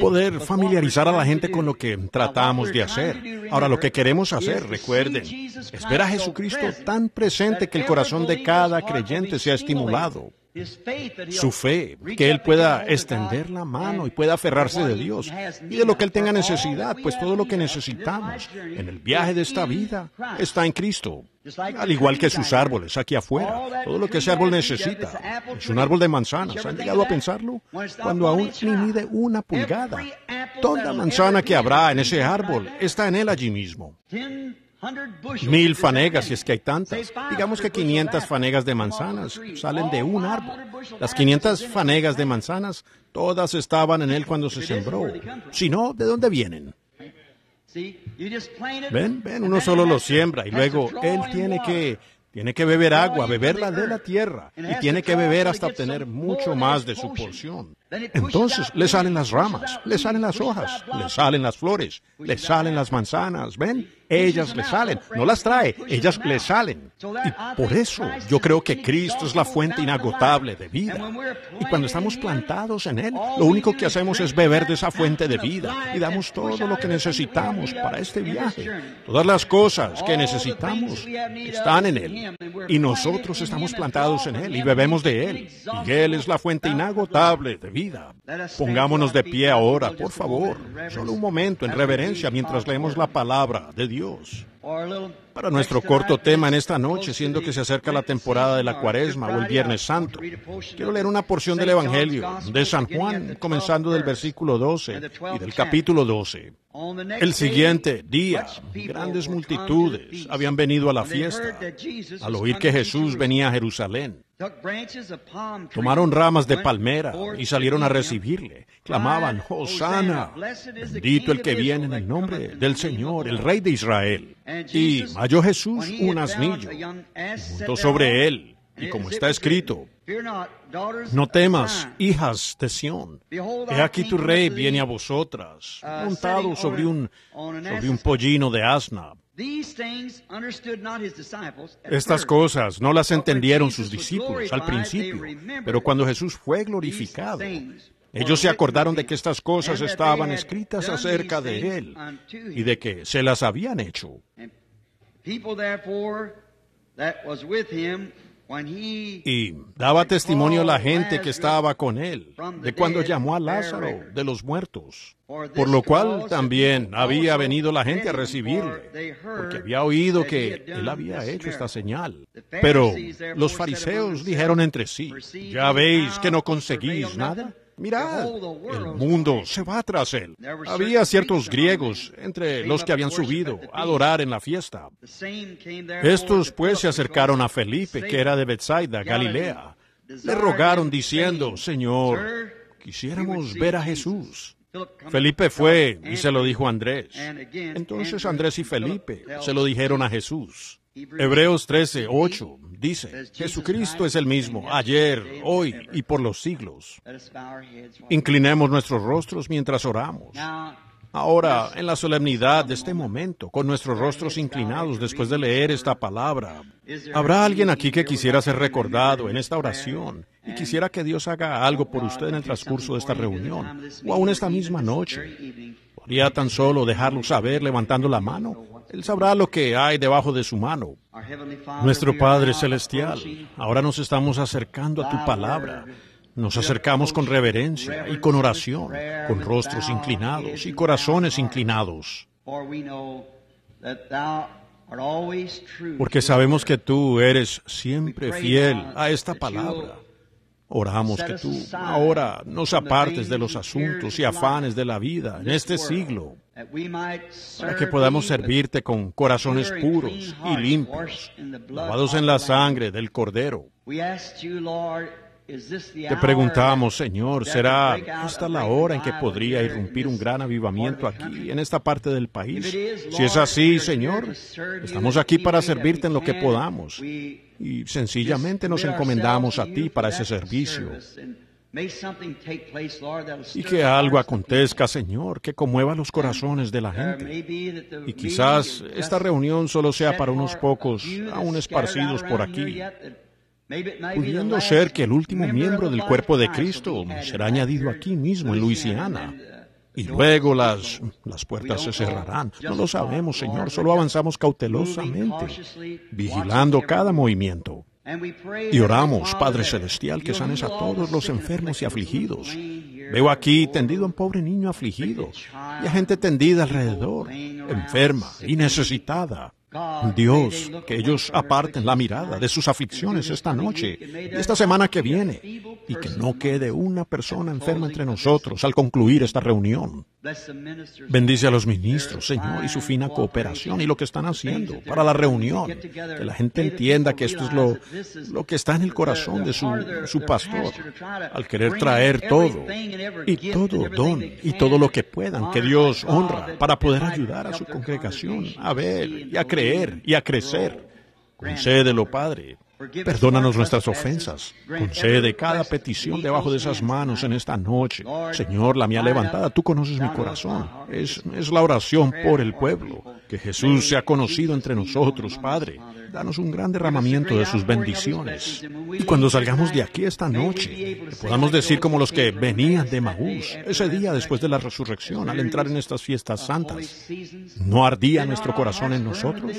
Poder familiarizar a la gente con lo que tratamos de hacer. Ahora, lo que queremos hacer, recuerden, es ver a Jesucristo tan presente que el corazón de cada creyente sea estimulado su fe, que Él pueda extender la mano y pueda aferrarse de Dios y de lo que Él tenga necesidad, pues todo lo que necesitamos en el viaje de esta vida está en Cristo. Al igual que sus árboles aquí afuera, todo lo que ese árbol necesita es un árbol de manzanas. ¿Han llegado a pensarlo? Cuando aún ni mide una pulgada. Toda manzana que habrá en ese árbol está en él allí mismo. Mil fanegas, si es que hay tantas. Digamos que 500 fanegas de manzanas salen de un árbol. Las 500 fanegas de manzanas, todas estaban en él cuando se sembró. Si no, ¿de dónde vienen? Ven, ven, uno solo lo siembra y luego él tiene que tiene que beber agua, beberla de la tierra, y tiene que beber hasta obtener mucho más de su porción. Entonces le salen las ramas, le salen las hojas, le salen las flores, le salen las manzanas, ¿ven? Ellas le salen, no las trae, ellas le salen. Y por eso yo creo que Cristo es la fuente inagotable de vida. Y cuando estamos plantados en Él, lo único que hacemos es beber de esa fuente de vida y damos todo lo que necesitamos para este viaje. Todas las cosas que necesitamos están en Él. Y nosotros estamos plantados en Él y bebemos de Él. Y Él es la fuente inagotable de vida. Pongámonos de pie ahora, por favor, solo un momento en reverencia mientras leemos la palabra de Dios. Para nuestro corto tema en esta noche, siendo que se acerca la temporada de la Cuaresma o el Viernes Santo, quiero leer una porción del Evangelio de San Juan, comenzando del versículo 12 y del capítulo 12. El siguiente día, grandes multitudes habían venido a la fiesta al oír que Jesús venía a Jerusalén. Tomaron ramas de palmera y salieron a recibirle. Clamaban, Hosanna, bendito el que viene en el nombre del Señor, el Rey de Israel. Y halló Jesús un asnillo, montó sobre él, y como está escrito, no temas, hijas de Sión. He aquí tu rey viene a vosotras, montado sobre un, sobre un pollino de asna. Estas cosas no las entendieron sus discípulos al principio, pero cuando Jesús fue glorificado, ellos se acordaron de que estas cosas estaban escritas acerca de Él y de que se las habían hecho. Y daba testimonio a la gente que estaba con él de cuando llamó a Lázaro de los muertos, por lo cual también había venido la gente a recibirle, porque había oído que él había hecho esta señal. Pero los fariseos dijeron entre sí, ¿ya veis que no conseguís nada? Mirad, el mundo se va tras él. Había ciertos griegos entre los que habían subido a adorar en la fiesta. Estos pues se acercaron a Felipe, que era de Bethsaida, Galilea. Le rogaron diciendo, Señor, quisiéramos ver a Jesús. Felipe fue y se lo dijo a Andrés. Entonces Andrés y Felipe se lo dijeron a Jesús. Hebreos 13, 8 dice, Jesucristo es el mismo, ayer, hoy y por los siglos. Inclinemos nuestros rostros mientras oramos. Ahora, en la solemnidad de este momento, con nuestros rostros inclinados después de leer esta palabra, ¿habrá alguien aquí que quisiera ser recordado en esta oración y quisiera que Dios haga algo por usted en el transcurso de esta reunión o aún esta misma noche? ¿Podría tan solo dejarlo saber levantando la mano? Él sabrá lo que hay debajo de su mano. Nuestro Padre Celestial, ahora nos estamos acercando a tu palabra. Nos acercamos con reverencia y con oración, con rostros inclinados y corazones inclinados. Porque sabemos que tú eres siempre fiel a esta palabra. Oramos que tú ahora nos apartes de los asuntos y afanes de la vida en este siglo, para que podamos servirte con corazones puros y limpios, lavados en la sangre del Cordero. Te preguntamos, Señor, ¿será esta la hora en que podría irrumpir un gran avivamiento aquí, en esta parte del país? Si es así, Señor, estamos aquí para servirte en lo que podamos y sencillamente nos encomendamos a ti para ese servicio. Y que algo acontezca, Señor, que conmueva los corazones de la gente. Y quizás esta reunión solo sea para unos pocos aún esparcidos por aquí, pudiendo ser que el último miembro del cuerpo de Cristo será añadido aquí mismo en Luisiana. Y luego las, las puertas se cerrarán. No lo sabemos, Señor, solo avanzamos cautelosamente, vigilando cada movimiento. Y oramos, Padre Celestial, que sanes a todos los enfermos y afligidos. Veo aquí tendido un pobre niño afligido y a gente tendida alrededor, enferma y necesitada. Dios, que ellos aparten la mirada de sus aflicciones esta noche y esta semana que viene, y que no quede una persona enferma entre nosotros al concluir esta reunión. Bendice a los ministros, Señor, y su fina cooperación y lo que están haciendo para la reunión. Que la gente entienda que esto es lo, lo que está en el corazón de su, su pastor, al querer traer todo y todo don y todo lo que puedan que Dios honra para poder ayudar a su congregación a ver y a creer y a crecer. Concédelo, Padre. Perdónanos nuestras ofensas. Concede cada petición debajo de esas manos en esta noche. Señor, la mía levantada, tú conoces mi corazón. Es, es la oración por el pueblo. Que Jesús sea conocido entre nosotros, Padre. Danos un gran derramamiento de sus bendiciones. Y cuando salgamos de aquí esta noche, podamos decir como los que venían de Maús, ese día después de la resurrección, al entrar en estas fiestas santas, ¿no ardía nuestro corazón en nosotros?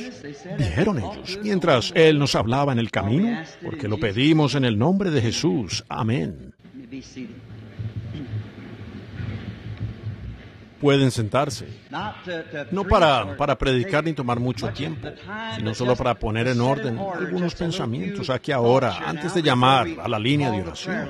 Dijeron ellos, mientras Él nos hablaba en el camino, porque lo pedimos en el nombre de Jesús. Amén. Pueden sentarse. No para, para predicar ni tomar mucho tiempo, sino solo para poner en orden algunos pensamientos aquí ahora, antes de llamar a la línea de oración.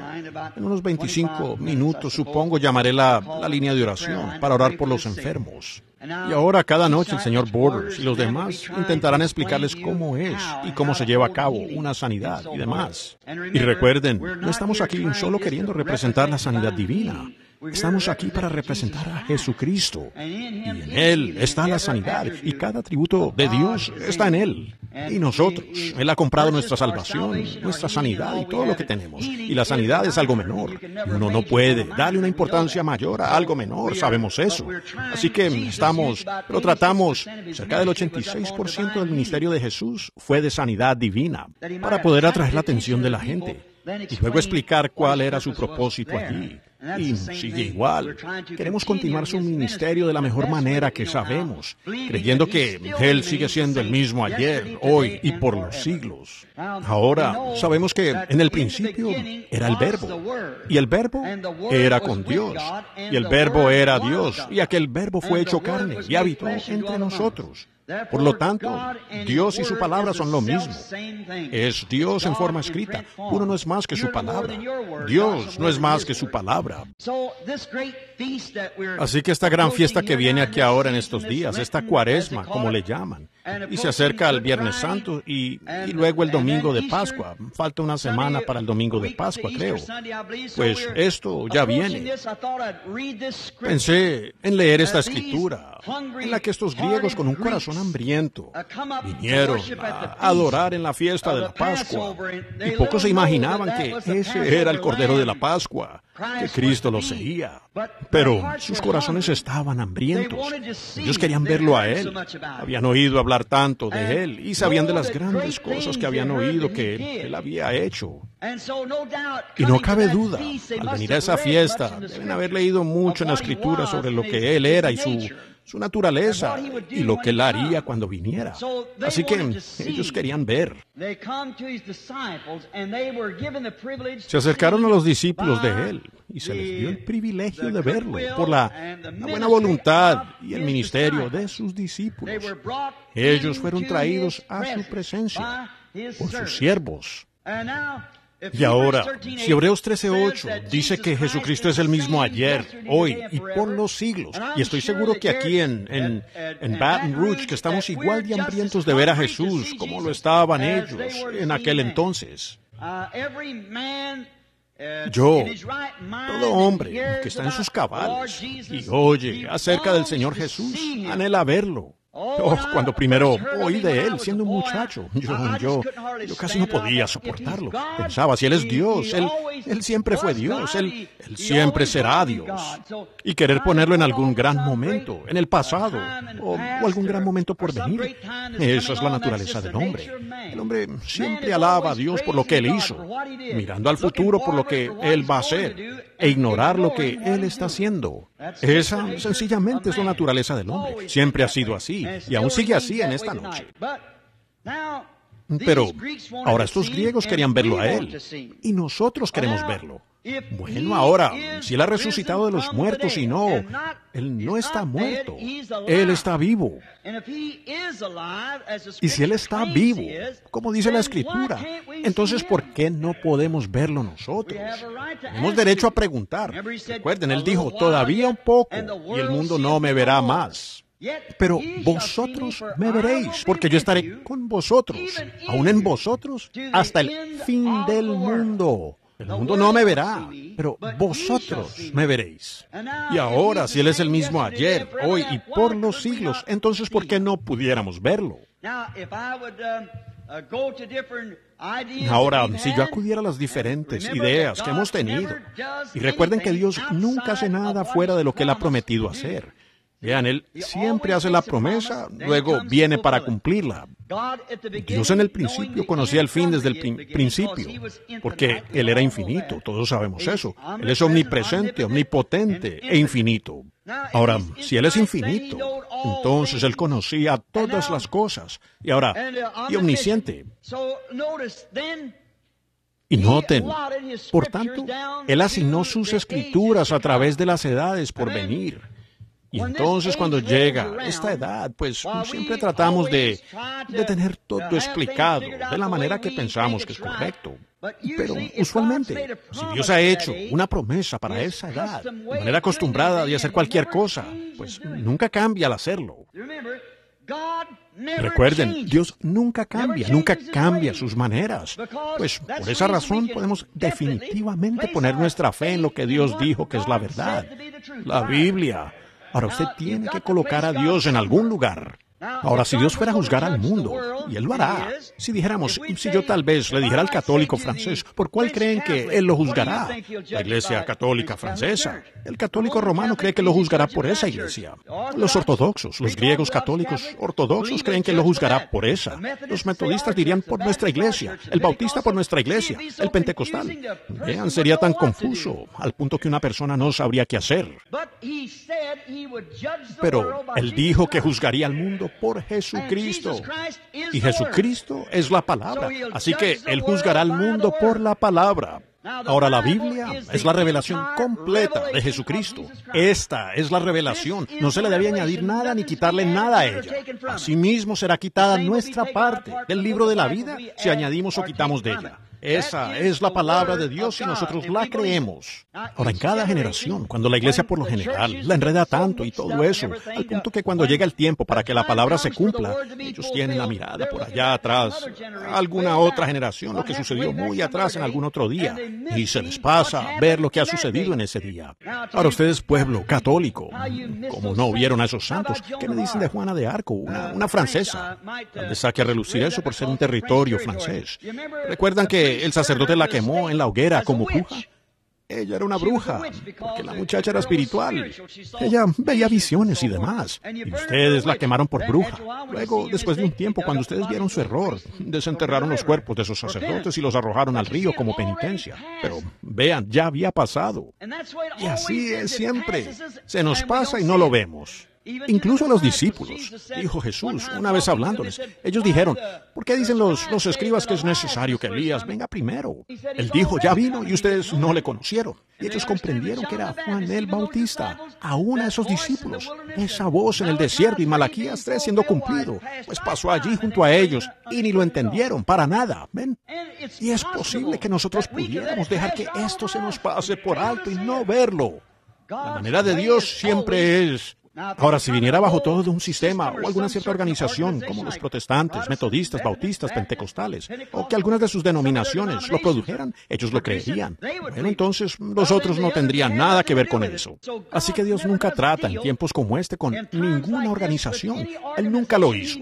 En unos 25 minutos, supongo, llamaré la, la línea de oración para orar por los enfermos. Y ahora cada noche el señor Borders y los demás intentarán explicarles cómo es y cómo se lleva a cabo una sanidad y demás. Y recuerden, no estamos aquí solo queriendo representar la sanidad divina. Estamos aquí para representar a Jesucristo. Y en Él está la sanidad. Y cada atributo de Dios está en Él. Y nosotros. Él ha comprado nuestra salvación, nuestra sanidad y todo lo que tenemos. Y la sanidad es algo menor. Uno no puede darle una importancia mayor a algo menor. Sabemos eso. Así que estamos, pero tratamos, cerca del 86% del ministerio de Jesús fue de sanidad divina, para poder atraer la atención de la gente y luego explicar cuál era su propósito allí. Y sigue igual. Queremos continuar su ministerio de la mejor manera que sabemos, creyendo que Él sigue siendo el mismo ayer, hoy y por los siglos. Ahora, sabemos que en el principio era el verbo, y el verbo era con Dios, y el verbo era Dios, y aquel verbo fue hecho carne y habitó entre nosotros. Por lo tanto, Dios y su palabra son lo mismo. Es Dios en forma escrita. Uno no es más que su palabra. Dios no es más que su palabra. Así que esta gran fiesta que viene aquí ahora en estos días, esta cuaresma, como le llaman, y se acerca al Viernes Santo y, luego el domingo de Pascua. Falta una semana para el domingo de Pascua, creo. Pues esto ya viene. Pensé en leer esta escritura, en la que estos griegos con un corazón hambriento vinieron a adorar en la fiesta de la Pascua. Y pocos se imaginaban que ese era el Cordero de la Pascua que Cristo lo seguía. Pero sus corazones estaban hambrientos. Ellos querían verlo a Él. Habían oído hablar tanto de Él y sabían de las grandes cosas que habían oído que Él había hecho. Y no cabe duda, al venir a esa fiesta, deben haber leído mucho en la Escritura sobre lo que Él era y su su naturaleza y lo que él haría cuando viniera. Así que ellos querían ver. Se acercaron a los discípulos de él y se les dio el privilegio de verlo por la, la buena voluntad y el ministerio de sus discípulos. Ellos fueron traídos a su presencia por sus siervos. Y ahora, si Hebreos 13:8 dice que Jesucristo es el mismo ayer, hoy y por los siglos, y estoy seguro que aquí en, en, Baton Rouge, que estamos igual de hambrientos de ver a Jesús como lo estaban ellos en aquel entonces. Yo, todo hombre que está en sus cabales y oye acerca del Señor Jesús, anhela verlo. Oh, cuando primero oí de él siendo un muchacho, yo, yo, yo casi no podía soportarlo. Pensaba, si él es Dios, él, él siempre fue Dios, él, él siempre será Dios. Y querer ponerlo en algún gran momento, en el pasado, o, o algún gran momento por venir, esa es la naturaleza del hombre. El hombre siempre alaba a Dios por lo que él hizo, mirando al futuro por lo que él va a hacer, e ignorar lo que él está haciendo. Esa sencillamente es la naturaleza del hombre. Siempre ha sido así y aún sigue así en esta noche. Pero ahora estos griegos querían verlo a Él y nosotros queremos verlo. Bueno, ahora, si Él ha resucitado de los muertos y no, Él no está muerto, Él está vivo. Y si Él está vivo, como dice la Escritura, entonces ¿por qué no podemos verlo nosotros? Tenemos derecho a preguntar. Recuerden, Él dijo, todavía un poco y el mundo no me verá más. Pero vosotros me veréis, porque yo estaré con vosotros, aún en vosotros, hasta el fin del mundo. El mundo no me verá, pero vosotros me veréis. Y ahora, si Él es el mismo ayer, hoy y por los siglos, entonces ¿por qué no pudiéramos verlo? Ahora, si yo acudiera a las diferentes ideas que hemos tenido, y recuerden que Dios nunca hace nada fuera de lo que Él ha prometido hacer, Vean, Él siempre hace la promesa, luego viene para cumplirla. Dios en el principio conocía el fin desde el principio, porque Él era infinito, todos sabemos eso. Él es omnipresente, omnipotente e infinito. Ahora, si Él es infinito, entonces Él conocía todas las cosas. Y ahora, y omnisciente. Y noten, por tanto, Él asignó sus escrituras a través de las edades por venir. Y entonces cuando llega esta edad, pues siempre tratamos de, de tener todo explicado de la manera que pensamos que es correcto. Pero usualmente, si Dios ha hecho una promesa para esa edad, de manera acostumbrada de hacer cualquier cosa, pues nunca cambia al hacerlo. Recuerden, Dios nunca cambia, nunca cambia sus maneras. Pues por esa razón podemos definitivamente poner nuestra fe en lo que Dios dijo que es la verdad. La Biblia. Ahora usted tiene que colocar a Dios en algún lugar. Ahora, si Dios fuera a juzgar al mundo, y Él lo hará, si dijéramos, si yo tal vez le dijera al católico francés, ¿por cuál creen que Él lo juzgará? La Iglesia Católica Francesa. El católico romano cree que lo juzgará por esa iglesia. Los ortodoxos, los griegos católicos ortodoxos creen que lo juzgará por esa. Los metodistas dirían por nuestra iglesia, el bautista por nuestra iglesia, el pentecostal. Vean, sería tan confuso, al punto que una persona no sabría qué hacer. Pero Él dijo que juzgaría al mundo por Jesucristo. Y Jesucristo es la palabra. Así que Él juzgará al mundo por la palabra. Ahora la Biblia es la revelación completa de Jesucristo. Esta es la revelación. No se le debe añadir nada ni quitarle nada a ella. Asimismo será quitada nuestra parte del libro de la vida si añadimos o quitamos de ella. Esa es la palabra de Dios y nosotros la creemos. Ahora, en cada generación, cuando la iglesia por lo general la enreda tanto y todo eso, al punto que cuando llega el tiempo para que la palabra se cumpla, ellos tienen la mirada por allá atrás, alguna otra generación, lo que sucedió muy atrás en algún otro día, y se les pasa ver lo que ha sucedido en ese día. Ahora ustedes, pueblo católico, como no vieron a esos santos, ¿qué me dicen de Juana de Arco, una, francesa? Tal vez relucir eso por ser un territorio francés. ¿Recuerdan que el sacerdote la quemó en la hoguera como bruja. Ella era una bruja, porque la muchacha era espiritual. Ella veía visiones y demás. Y ustedes la quemaron por bruja. Luego, después de un tiempo, cuando ustedes vieron su error, desenterraron los cuerpos de esos sacerdotes y los arrojaron al río como penitencia. Pero vean, ya había pasado. Y así es siempre. Se nos pasa y no lo vemos. Incluso a los discípulos, dijo Jesús una vez hablándoles. Ellos dijeron, ¿por qué dicen los, los escribas que es necesario que Elías venga primero? Él dijo, ya vino y ustedes no le conocieron. Y ellos comprendieron que era Juan el Bautista. Aún a esos discípulos, esa voz en el desierto y Malaquías 3 siendo cumplido, pues pasó allí junto a ellos y ni lo entendieron para nada. ¿Ven? Y es posible que nosotros pudiéramos dejar que esto se nos pase por alto y no verlo. La manera de Dios siempre es Ahora, si viniera bajo todo un sistema o alguna cierta organización, como los protestantes, metodistas, bautistas, pentecostales, o que algunas de sus denominaciones lo produjeran, ellos lo creerían. Bueno, entonces los otros no tendrían nada que ver con eso. Así que Dios nunca trata en tiempos como este con ninguna organización. Él nunca lo hizo.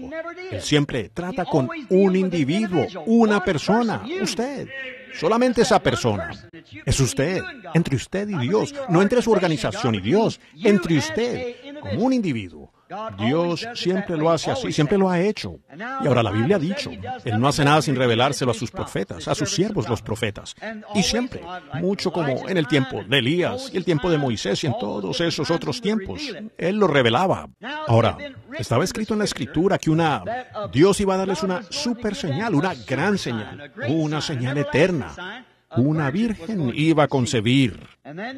Él siempre trata con un individuo, una persona, usted. Solamente esa persona. Es usted, entre usted y Dios, no entre su organización y Dios, entre usted, como un individuo. Dios siempre lo hace así, siempre lo ha hecho. Y ahora la Biblia ha dicho, Él no hace nada sin revelárselo a sus profetas, a sus siervos los profetas. Y siempre, mucho como en el tiempo de Elías y el tiempo de Moisés y en todos esos otros tiempos, Él lo revelaba. Ahora, estaba escrito en la escritura que una Dios iba a darles una super señal, una gran señal, una señal eterna una virgen iba a concebir.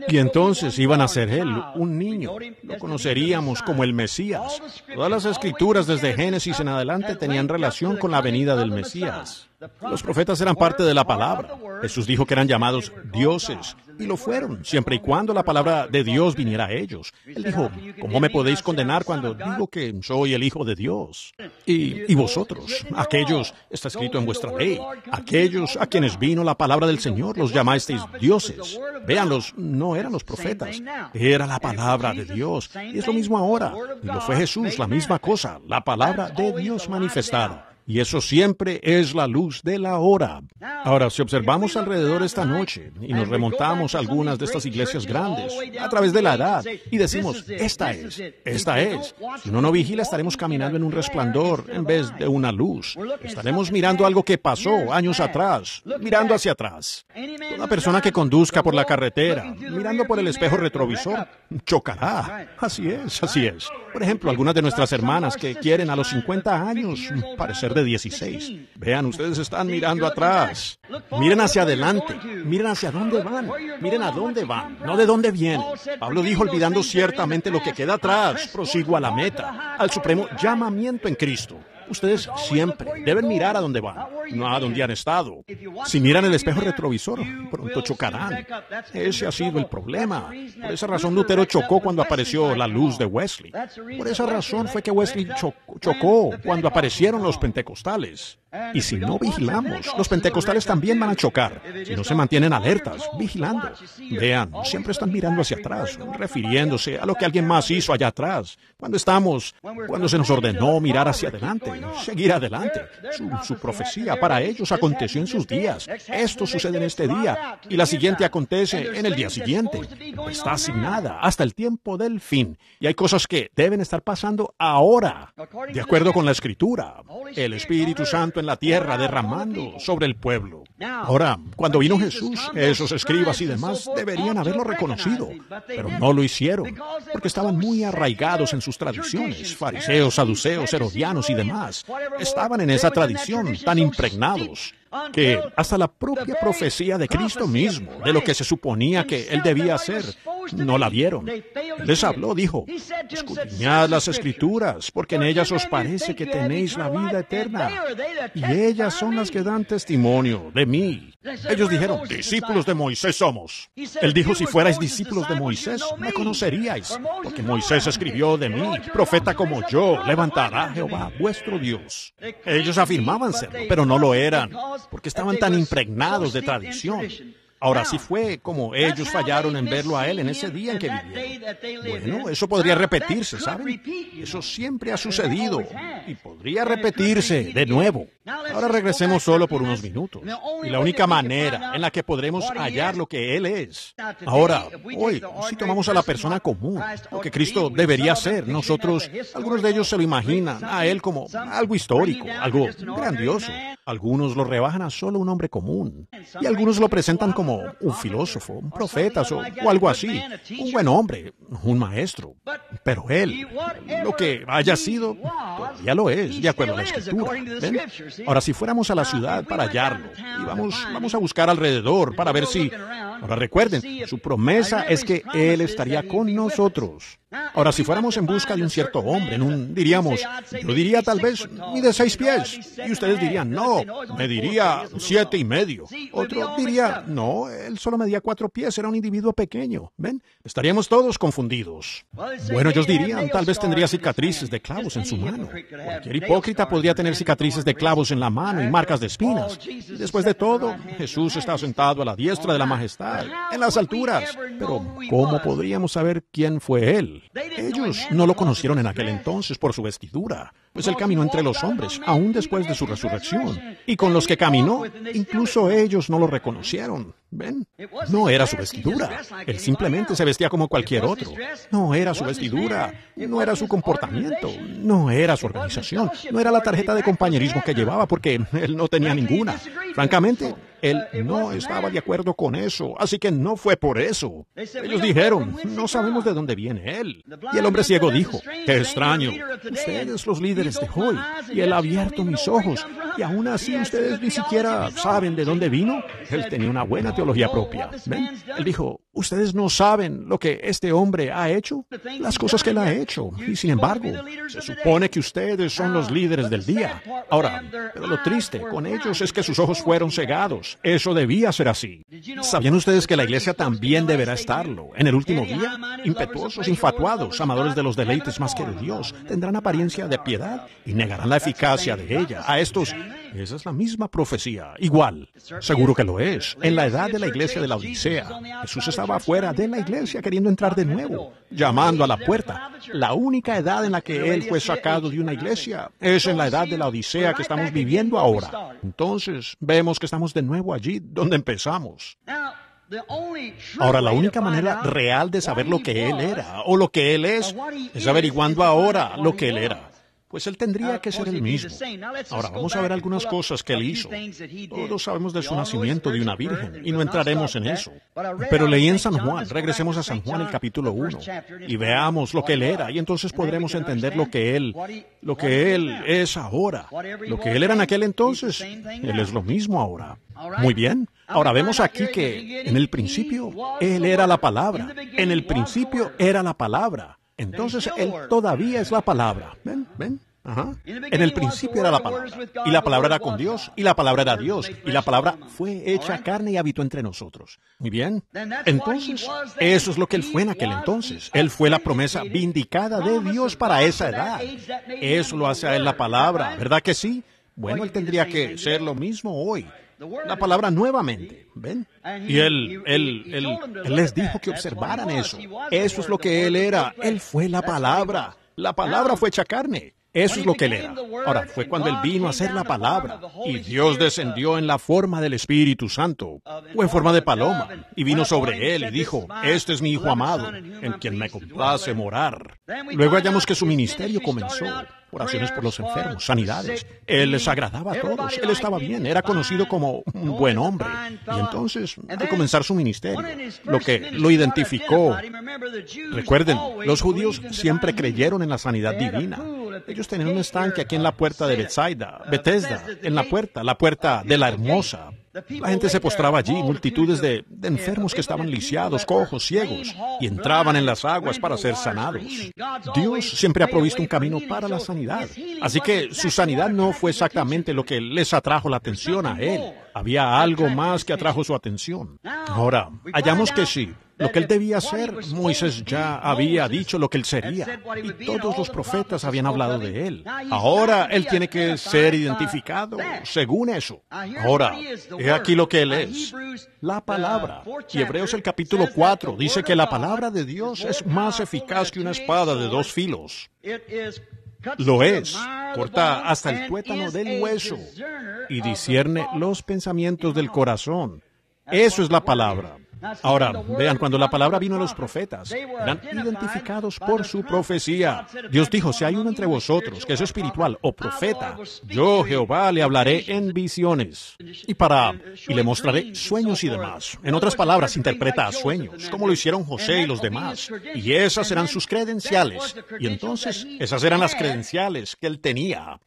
Y entonces iban a ser él, un niño. Lo conoceríamos como el Mesías. Todas las escrituras desde Génesis en adelante tenían relación con la venida del Mesías. Los profetas eran parte de la palabra. Jesús dijo que eran llamados dioses, y lo fueron, siempre y cuando la palabra de Dios viniera a ellos. Él dijo, ¿cómo me podéis condenar cuando digo que soy el Hijo de Dios? Y, y vosotros, aquellos, está escrito en vuestra ley, aquellos a quienes vino la palabra del Señor, los llamasteis dioses. Véanlos, no eran los profetas, era la palabra de Dios. Y es lo mismo ahora. Lo fue Jesús, la misma cosa, la palabra de Dios manifestada. Y eso siempre es la luz de la hora. Ahora, si observamos alrededor esta noche y nos remontamos a algunas de estas iglesias grandes a través de la edad y decimos, esta es, esta es. Si uno no vigila, estaremos caminando en un resplandor en vez de una luz. Estaremos mirando algo que pasó años atrás, mirando hacia atrás. Toda persona que conduzca por la carretera, mirando por el espejo retrovisor, chocará. Así es, así es. Por ejemplo, algunas de nuestras hermanas que quieren a los 50 años parecer 16. Vean, ustedes están mirando atrás. Miren hacia adelante. Miren hacia dónde van. Miren a dónde van, no de dónde vienen. Pablo dijo, olvidando ciertamente lo que queda atrás, prosigo a la meta, al supremo llamamiento en Cristo. Ustedes siempre deben mirar a dónde van, no a dónde han estado. Si miran el espejo retrovisor, pronto chocarán. Ese ha sido el problema. Por esa razón Lutero chocó cuando apareció la luz de Wesley. Por esa razón fue que Wesley chocó cuando aparecieron los pentecostales. Y si no vigilamos, los pentecostales también van a chocar. Si no se mantienen alertas, vigilando. Vean, siempre están mirando hacia atrás, refiriéndose a lo que alguien más hizo allá atrás. Cuando estamos, cuando se nos ordenó mirar hacia adelante, seguir adelante. Su, profecía para ellos aconteció en sus días. Esto sucede en este día y la siguiente acontece en el día siguiente. Está asignada hasta el tiempo del fin. Y hay cosas que deben estar pasando ahora, de acuerdo con la escritura. El Espíritu Santo en la tierra derramando sobre el pueblo. Ahora, cuando vino Jesús, esos escribas y demás deberían haberlo reconocido, pero no lo hicieron, porque estaban muy arraigados en sus tradiciones, fariseos, saduceos, herodianos y demás. Estaban en esa tradición tan impregnados que hasta la propia profecía de Cristo mismo, de lo que se suponía que Él debía hacer, no la vieron. Les habló, dijo, escudriñad las escrituras, porque en ellas os parece que tenéis la vida eterna, y ellas son las que dan testimonio de mí. Ellos dijeron, discípulos de Moisés somos. Él dijo, si fuerais discípulos de Moisés, me conoceríais, porque Moisés escribió de mí, profeta como yo, levantará Jehová vuestro Dios. Ellos afirmaban serlo, pero no lo eran porque estaban tan impregnados de tradición. Ahora, si fue como ellos fallaron en verlo a él en ese día en que vivieron. Bueno, eso podría repetirse, ¿saben? Eso siempre ha sucedido y podría repetirse de nuevo. Ahora regresemos solo por unos minutos. Y la única manera en la que podremos hallar lo que Él es. Ahora, hoy, si tomamos a la persona común, lo que Cristo debería ser, nosotros, algunos de ellos se lo imaginan a Él como algo histórico, algo grandioso. Algunos lo rebajan a solo un hombre común. Y algunos lo presentan como un filósofo, un profeta o, algo así. Un buen hombre, un maestro. Pero Él, lo que haya sido, ya lo es, de acuerdo a la escritura. Ahora, si fuéramos a la ciudad para hallarlo y vamos, vamos a buscar alrededor para ver si... Ahora recuerden, su promesa es que Él estaría con nosotros. Ahora, si fuéramos en busca de un cierto hombre, en un, diríamos, yo diría tal vez mide seis pies, y ustedes dirían, no, me diría siete y medio. Otro diría, no, él solo medía cuatro pies, era un individuo pequeño. ¿Ven? Estaríamos todos confundidos. Bueno, ellos dirían, tal vez tendría cicatrices de clavos en su mano. Cualquier hipócrita podría tener cicatrices de clavos en la mano y marcas de espinas. después de todo, Jesús está sentado a la diestra de la majestad, en las alturas. Pero, ¿cómo podríamos saber quién fue él? Ellos no lo conocieron en aquel entonces por su vestidura pues él caminó entre los hombres, aún después de su resurrección. Y con los que caminó, incluso ellos no lo reconocieron. ¿Ven? No era su vestidura. Él simplemente se vestía como cualquier otro. No era su vestidura. No era su comportamiento. No era su organización. No era la tarjeta de compañerismo que llevaba porque él no tenía ninguna. Francamente, él no estaba de acuerdo con eso, así que no fue por eso. Ellos dijeron, no sabemos de dónde viene él. Y el hombre ciego dijo, qué extraño, ustedes los líderes de hoy, y él ha abierto mis ojos, y aún así ustedes ni siquiera saben de dónde vino. Él tenía una buena teología propia. ¿Ven? Él dijo, ustedes no saben lo que este hombre ha hecho, las cosas que él ha hecho, y sin embargo, se supone que ustedes son los líderes del día. Ahora, pero lo triste con ellos es que sus ojos fueron cegados. Eso debía ser así. ¿Sabían ustedes que la iglesia también deberá estarlo? En el último día, impetuosos, infatuados, amadores de los deleites más que de Dios, tendrán apariencia de piedad y negarán la eficacia de ella. A estos esa es la misma profecía, igual. Seguro que lo es. En la edad de la iglesia de la Odisea, Jesús estaba afuera de la iglesia queriendo entrar de nuevo, llamando a la puerta. La única edad en la que Él fue sacado de una iglesia es en la edad de la Odisea que estamos viviendo ahora. Entonces, vemos que estamos de nuevo allí donde empezamos. Ahora, la única manera real de saber lo que Él era o lo que Él es es averiguando ahora lo que Él era pues él tendría que ser el mismo. Ahora vamos a ver algunas cosas que él hizo. Todos sabemos de su nacimiento de una virgen y no entraremos en eso. Pero leí en San Juan, regresemos a San Juan el capítulo 1 y veamos lo que él era y entonces podremos entender lo que él, lo que él es ahora. Lo que él era en aquel entonces, él es lo mismo ahora. Muy bien. Ahora vemos aquí que en el principio él era la palabra. En el principio era la palabra. Entonces Él todavía es la palabra. ¿Ven? ¿Ven? Ajá. En el principio era la palabra, y la palabra era con Dios, y la palabra era Dios, y la palabra fue hecha carne y habitó entre nosotros. Muy bien. Entonces, eso es lo que Él fue en aquel entonces. Él fue la promesa vindicada de Dios para esa edad. Eso lo hace a Él la palabra, ¿verdad que sí? Bueno, Él tendría que ser lo mismo hoy la palabra nuevamente. ¿Ven? Y él, él, él, él les dijo que observaran eso. Eso es lo que él era. Él fue la palabra. La palabra fue hecha carne. Eso es lo que él era. Ahora, fue cuando él vino a ser la palabra y Dios descendió en la forma del Espíritu Santo, o en forma de paloma, y vino sobre él y dijo, este es mi Hijo amado, en quien me complace morar. Luego hallamos que su ministerio comenzó oraciones por los enfermos, sanidades. Él les agradaba a todos, él estaba bien, era conocido como un buen hombre. Y entonces, al comenzar su ministerio, lo que lo identificó, recuerden, los judíos siempre creyeron en la sanidad divina. Ellos tenían un estanque aquí en la puerta de Bethsaida, Bethesda, en la puerta, la puerta de la hermosa. La gente se postraba allí, multitudes de, enfermos que estaban lisiados, cojos, ciegos, y entraban en las aguas para ser sanados. Dios siempre ha provisto un camino para la sanidad. Así que su sanidad no fue exactamente lo que les atrajo la atención a Él. Había algo más que atrajo su atención. Ahora, hallamos que sí, lo que él debía ser, Moisés ya había dicho lo que él sería, y todos los profetas habían hablado de él. Ahora él tiene que ser identificado según eso. Ahora, he aquí lo que él es, la palabra. Y Hebreos el capítulo 4 dice que la palabra de Dios es más eficaz que una espada de dos filos. Lo es, corta hasta el tuétano del hueso y discierne los pensamientos del corazón. Eso es la palabra. Ahora, vean, cuando la palabra vino a los profetas, eran identificados por su profecía. Dios dijo, si hay uno entre vosotros que es espiritual o profeta, yo Jehová le hablaré en visiones y para y le mostraré sueños y demás. En otras palabras, interpreta sueños, como lo hicieron José y los demás. Y esas serán sus credenciales. Y entonces, esas eran las credenciales que él tenía.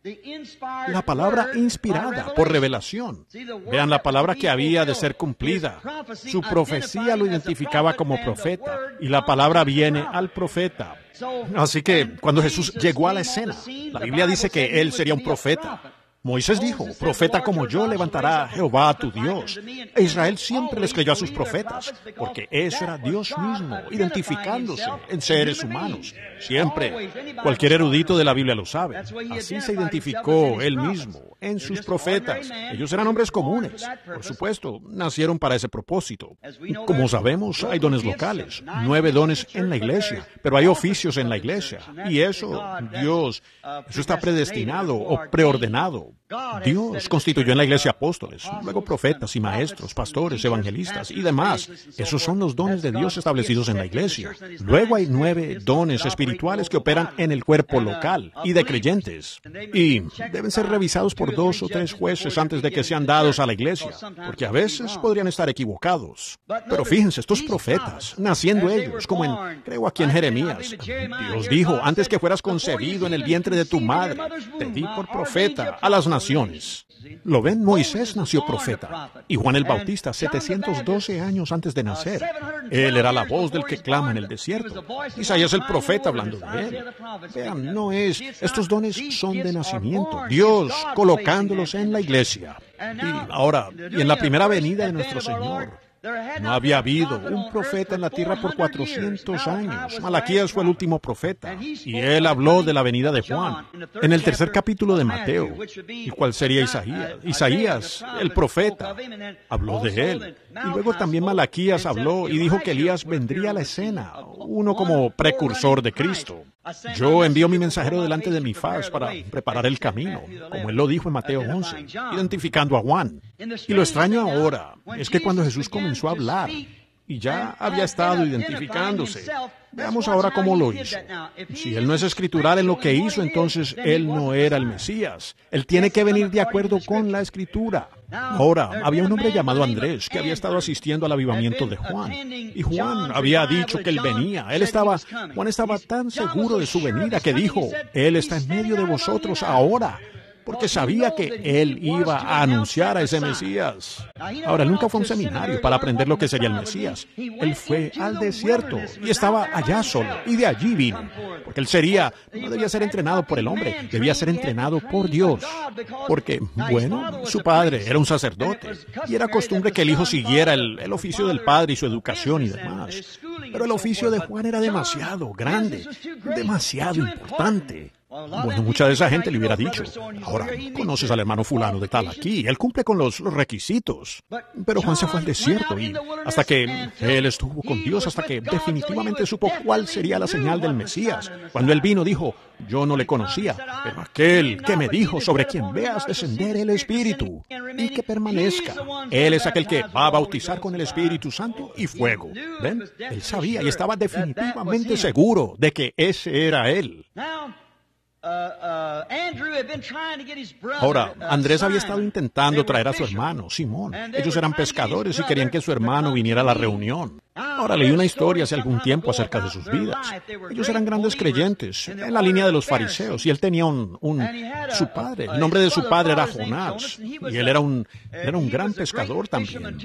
La palabra inspirada por revelación. Vean la palabra que había de ser cumplida. Su profecía profecía lo identificaba como profeta y la palabra viene al profeta. Así que cuando Jesús llegó a la escena, la Biblia dice que él sería un profeta. Moisés dijo, profeta como yo levantará Jehová a tu Dios. E Israel siempre les creyó a sus profetas, porque eso era Dios mismo, identificándose en seres humanos. Siempre. Cualquier erudito de la Biblia lo sabe. Así se identificó él mismo en sus profetas. Ellos eran hombres comunes. Por supuesto, nacieron para ese propósito. Como sabemos, hay dones locales, nueve dones en la iglesia, pero hay oficios en la iglesia. Y eso, Dios, eso está predestinado o preordenado. Dios constituyó en la iglesia apóstoles, luego profetas y maestros, pastores, evangelistas y demás. Esos son los dones de Dios establecidos en la iglesia. Luego hay nueve dones espirituales que operan en el cuerpo local y de creyentes. Y deben ser revisados por dos o tres jueces antes de que sean dados a la iglesia, porque a veces podrían estar equivocados. Pero fíjense, estos profetas, naciendo ellos, como en, creo aquí en Jeremías, Dios dijo, antes que fueras concebido en el vientre de tu madre, te di por profeta a las naciones. Lo ven, Moisés nació profeta y Juan el Bautista 712 años antes de nacer. Él era la voz del que clama en el desierto. Isaías el profeta hablando de él. Vean, no es, estos dones son de nacimiento, Dios colocándolos en la iglesia. Y ahora, y en la primera venida de nuestro Señor, no había habido un profeta en la tierra por 400 años. Malaquías fue el último profeta y él habló de la venida de Juan. En el tercer capítulo de Mateo, ¿y cuál sería Isaías? Isaías, el profeta, habló de él. Y luego también Malaquías habló y dijo que Elías vendría a la escena, uno como precursor de Cristo. Yo envío mi mensajero delante de mi faz para preparar el camino, como él lo dijo en Mateo 11, identificando a Juan. Y lo extraño ahora es que cuando Jesús comenzó a hablar, y ya había estado identificándose. Veamos ahora cómo lo hizo. Si él no es escritural en lo que hizo, entonces él no era el Mesías. Él tiene que venir de acuerdo con la escritura. Ahora, había un hombre llamado Andrés que había estado asistiendo al avivamiento de Juan. Y Juan había dicho que él venía. Él estaba, Juan estaba tan seguro de su venida que dijo, Él está en medio de vosotros ahora porque sabía que él iba a anunciar a ese Mesías. Ahora, nunca fue a un seminario para aprender lo que sería el Mesías. Él fue al desierto y estaba allá solo, y de allí vino, porque él sería, no debía ser entrenado por el hombre, debía ser entrenado por Dios, porque, bueno, su padre era un sacerdote, y era costumbre que el hijo siguiera el, el oficio del padre y su educación y demás. Pero el oficio de Juan era demasiado grande, demasiado importante. Bueno, mucha de esa gente le hubiera dicho, ahora, conoces al hermano fulano de tal aquí, él cumple con los, requisitos. Pero Juan se fue al desierto y hasta que él estuvo con Dios, hasta que definitivamente supo cuál sería la señal del Mesías. Cuando él vino, dijo, yo no le conocía, pero aquel que me dijo sobre quien veas descender el Espíritu y que permanezca. Él es aquel que va a bautizar con el Espíritu Santo y fuego. ¿Ven? Él sabía y estaba definitivamente seguro de que ese era él. Ahora, Andrés había estado intentando traer a su hermano, Simón. Ellos eran pescadores y querían que su hermano viniera a la reunión. Ahora leí una historia hace algún tiempo acerca de sus vidas. Ellos eran grandes creyentes, en la línea de los fariseos, y él tenía un, un su padre, el nombre de su padre era Jonás, y él era un, era un gran pescador también.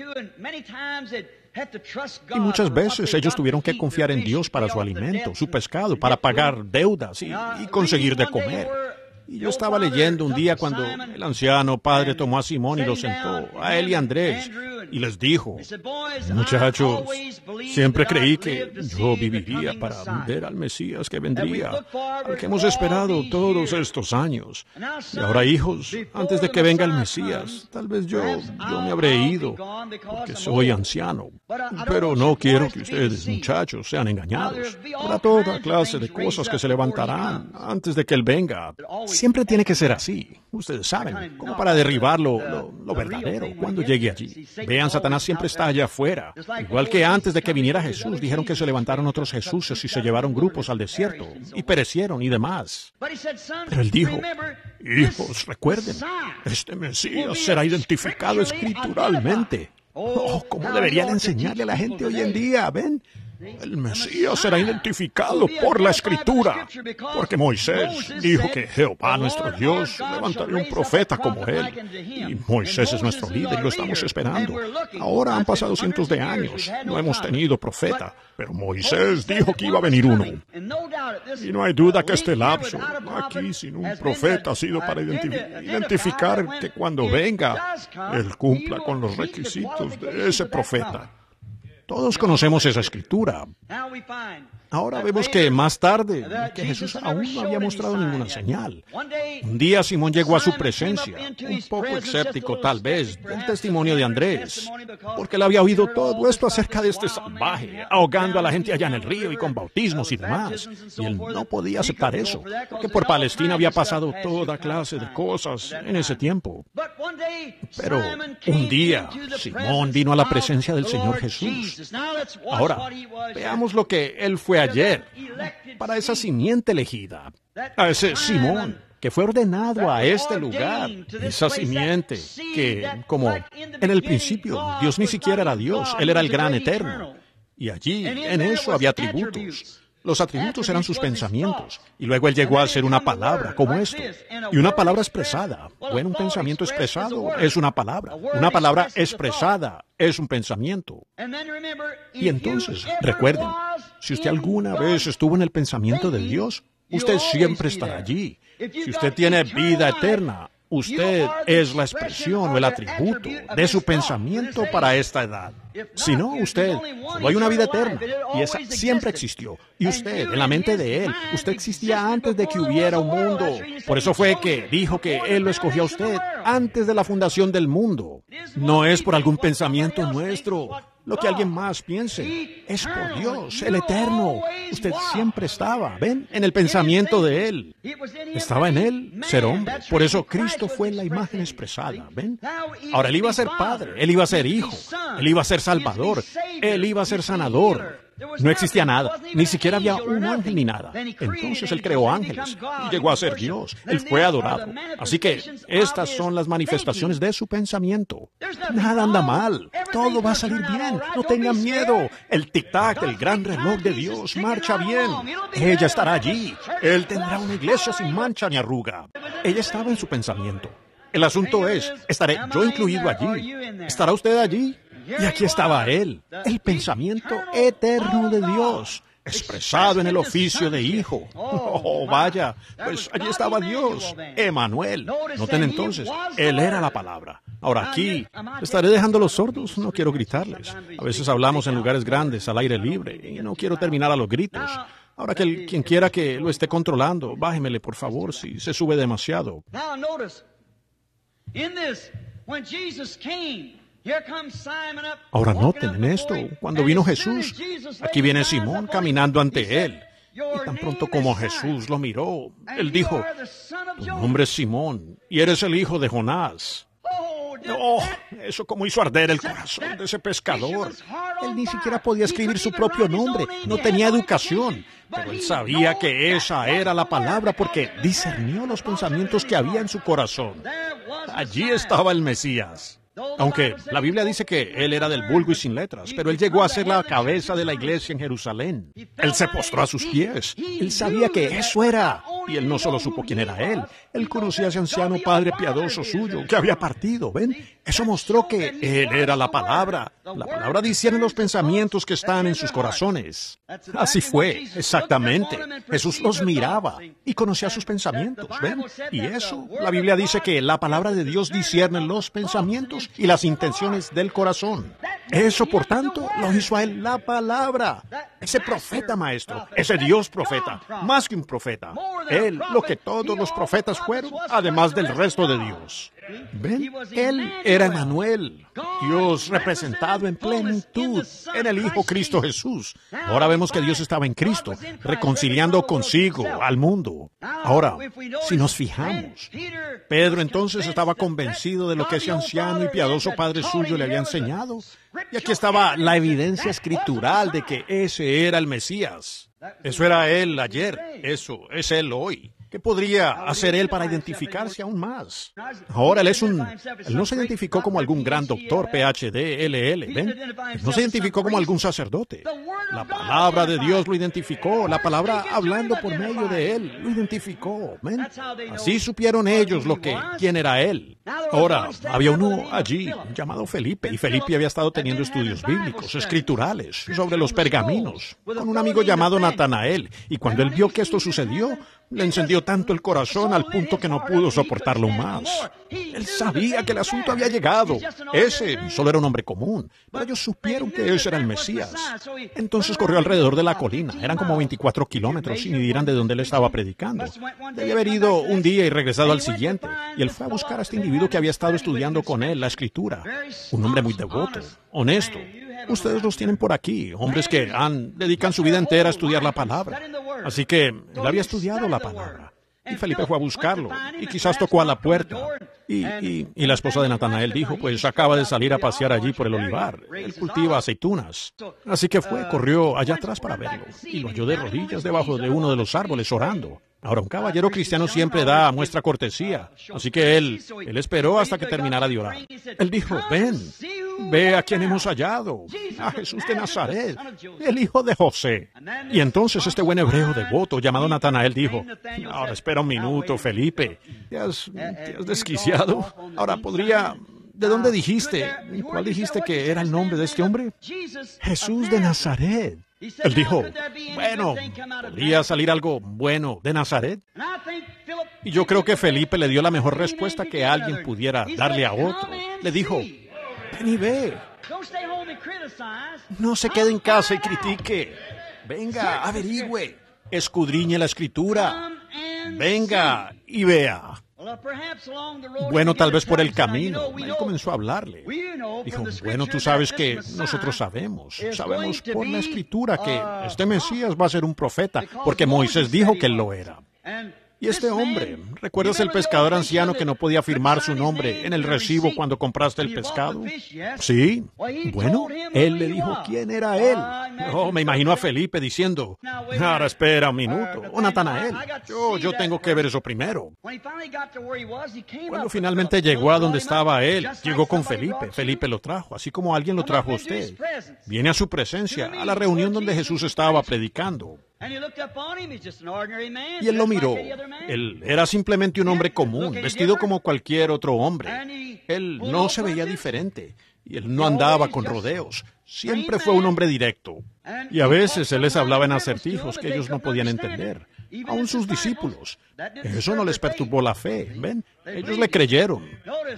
Y muchas veces ellos tuvieron que confiar en Dios para su alimento, su pescado, para pagar deudas y, conseguir de comer. Y yo estaba leyendo un día cuando el anciano padre tomó a Simón y lo sentó, a él y a Andrés, y les dijo, muchachos, siempre creí que yo viviría para ver al Mesías que vendría, al que hemos esperado todos estos años. Y ahora, hijos, antes de que venga el Mesías, tal vez yo, yo me habré ido, porque soy anciano. Pero no quiero que ustedes, muchachos, sean engañados. Habrá toda clase de cosas que se levantarán antes de que Él venga. Siempre tiene que ser así, ustedes saben, como para derribar lo, verdadero cuando llegue allí. Vean, Satanás siempre está allá afuera. Igual que antes de que viniera Jesús, dijeron que se levantaron otros Jesuses y se llevaron grupos al desierto y perecieron y demás. Pero él dijo, hijos, recuerden, este Mesías será identificado escrituralmente Oh, ¿cómo deberían enseñarle a la gente hoy en día? ¿Ven? El Mesías será identificado por la Escritura, porque Moisés dijo que Jehová nuestro Dios levantaría un profeta como él. Y Moisés es nuestro líder y lo estamos esperando. Ahora han pasado cientos de años, no hemos tenido profeta, pero Moisés dijo que iba a venir uno. Y no hay duda que este lapso, aquí sin un profeta, ha sido para identificar que cuando venga, él cumpla con los requisitos de ese profeta. Todos conocemos esa escritura. Ahora vemos que más tarde, que Jesús aún no había mostrado ninguna señal. Un día Simón llegó a su presencia, un poco escéptico tal vez del testimonio de Andrés, porque él había oído todo esto acerca de este salvaje, ahogando a la gente allá en el río y con bautismos y demás. Y él no podía aceptar eso, porque por Palestina había pasado toda clase de cosas en ese tiempo. Pero un día Simón vino a la presencia del Señor Jesús. Ahora, veamos lo que él fue ayer para esa simiente elegida, a ese Simón que fue ordenado a este lugar, esa simiente que, como en el principio, Dios ni siquiera era Dios, Él era el gran eterno. Y allí, en eso había atributos. Los atributos eran sus pensamientos. Y luego él llegó a ser una palabra como esto. Y una palabra expresada. Bueno, un pensamiento expresado es una palabra. Una palabra expresada es un pensamiento. Y entonces, recuerden, si usted alguna vez estuvo en el pensamiento de Dios, usted siempre estará allí. Si usted tiene vida eterna, Usted es la expresión o el atributo de su pensamiento para esta edad. Si no, usted solo hay una vida eterna y esa siempre existió. Y usted, en la mente de Él, usted existía antes de que hubiera un mundo. Por eso fue que dijo que Él lo escogió a usted antes de la fundación del mundo. No es por algún pensamiento nuestro lo que alguien más piense. Es por Dios, el eterno. Usted siempre estaba, ven, en el pensamiento de Él. Estaba en Él ser hombre. Por eso Cristo fue la imagen expresada, ven. Ahora Él iba a ser Padre, Él iba a ser Hijo, Él iba a ser Salvador, Él iba a ser sanador. No existía nada, ni siquiera había un ángel ni nada. Entonces Él creó ángeles y llegó a ser Dios. Él fue adorado. Así que estas son las manifestaciones de su pensamiento. Nada anda mal. Todo va a salir bien. No tengan miedo. El tic-tac, el gran reloj de Dios, marcha bien. Ella estará allí. Él tendrá una iglesia sin mancha ni arruga. Ella estaba en su pensamiento. El asunto es, ¿estaré yo incluido allí? ¿Estará usted allí? Y aquí estaba Él, el pensamiento eterno de Dios, expresado en el oficio de hijo. Oh, vaya, pues allí estaba Dios, Emanuel. Noten entonces, Él era la palabra. Ahora aquí, estaré dejando los sordos, no quiero gritarles. A veces hablamos en lugares grandes, al aire libre, y no quiero terminar a los gritos. Ahora que quien quiera que lo esté controlando, bájemele por favor si se sube demasiado. Ahora noten en esto, cuando vino Jesús, aquí viene Simón caminando ante él. Y tan pronto como Jesús lo miró, él dijo, tu nombre es Simón y eres el hijo de Jonás. Oh, eso como hizo arder el corazón de ese pescador. Él ni siquiera podía escribir su propio nombre, no tenía educación, pero él sabía que esa era la palabra porque discernió los pensamientos que había en su corazón. Allí estaba el Mesías. Aunque la Biblia dice que él era del vulgo y sin letras, pero él llegó a ser la cabeza de la iglesia en Jerusalén. Él se postró a sus pies. Él sabía que eso era. Y él no solo supo quién era él, él conocía a ese anciano padre piadoso suyo que había partido. ¿Ven? Eso mostró que él era la palabra. La palabra discierne los pensamientos que están en sus corazones. Así fue, exactamente. Jesús los miraba y conocía sus pensamientos. ¿Ven? Y eso, la Biblia dice que la palabra de Dios discierne los pensamientos y las intenciones del corazón. Eso, por tanto, lo hizo a él la palabra. Ese profeta maestro, ese Dios profeta, más que un profeta. Él, lo que todos los profetas fueron, además del resto de Dios. ¿Ven? Él era Emanuel, Dios representado en plenitud en el Hijo Cristo Jesús. Ahora vemos que Dios estaba en Cristo, reconciliando consigo al mundo. Ahora, si nos fijamos, Pedro entonces estaba convencido de lo que ese anciano y piadoso padre suyo le había enseñado. Y aquí estaba la evidencia escritural de que ese era el Mesías. Eso era él ayer, eso es él hoy ¿Qué podría hacer él para identificarse aún más? Ahora él es un... Él no se identificó como algún gran doctor, PhD, LL, ¿ven? Él no se identificó como algún sacerdote. La palabra de Dios lo identificó, la palabra hablando por medio de él lo identificó, ¿ven? Así supieron ellos lo que, quién era él. Ahora, había uno allí llamado Felipe, y Felipe había estado teniendo estudios bíblicos, escriturales, sobre los pergaminos, con un amigo llamado Natanael, y cuando él vio que esto sucedió, le encendió tanto el corazón al punto que no pudo soportarlo más. Él sabía que el asunto había llegado. Ese solo era un hombre común, pero ellos supieron que ese era el Mesías. Entonces corrió alrededor de la colina. Eran como 24 kilómetros y ni dirán de dónde él estaba predicando. Debía haber ido un día y regresado al siguiente. Y él fue a buscar a este individuo que había estado estudiando con él la escritura. Un hombre muy devoto, honesto, Ustedes los tienen por aquí, hombres que han, dedican su vida entera a estudiar la palabra. Así que él había estudiado la palabra. Y Felipe fue a buscarlo y quizás tocó a la puerta. Y, y, la esposa de Natanael dijo, pues acaba de salir a pasear allí por el olivar. Él cultiva aceitunas. Así que fue, corrió allá atrás para verlo. Y lo halló de rodillas debajo de uno de los árboles orando. Ahora, un caballero cristiano siempre da muestra cortesía, así que él, él esperó hasta que terminara de orar. Él dijo, ven, ve a quien hemos hallado, a Jesús de Nazaret, el hijo de José. Y entonces este buen hebreo devoto llamado Natanael dijo, ahora espera un minuto, Felipe, ¿te has, te has desquiciado? Ahora, ¿podría ¿De dónde dijiste? ¿Cuál dijiste que era el nombre de este hombre? Jesús de Nazaret. Él dijo, bueno, podría salir algo bueno de Nazaret. Y yo creo que Felipe le dio la mejor respuesta que alguien pudiera darle a otro. Le dijo, ven y ve. No se quede en casa y critique. Venga, averigüe. Escudriñe la escritura. Venga y vea. Bueno, tal vez por el camino. Él comenzó a hablarle. Dijo, bueno, tú sabes que nosotros sabemos, sabemos por la escritura que uh, este Mesías va a ser un profeta, porque Moisés dijo que él lo era. Y este hombre, ¿recuerdas el pescador anciano que no podía firmar su nombre en el recibo cuando compraste el pescado? Sí. Bueno, él le dijo quién era él. Oh, me imagino a Felipe diciendo, ahora espera un minuto. O Natanael, yo, yo tengo que ver eso primero. Cuando finalmente llegó a donde estaba él, llegó con Felipe. Felipe lo trajo, así como alguien lo trajo a usted. Viene a su presencia, a la reunión donde Jesús estaba predicando. Y él lo miró. Él era simplemente un hombre común, vestido como cualquier otro hombre. Él no se veía diferente. Y él no andaba con rodeos. Siempre fue un hombre directo. Y a veces él les hablaba en acertijos que ellos no podían entender. Aún sus discípulos. Eso no les perturbó la fe. ¿Ven? Ellos le creyeron.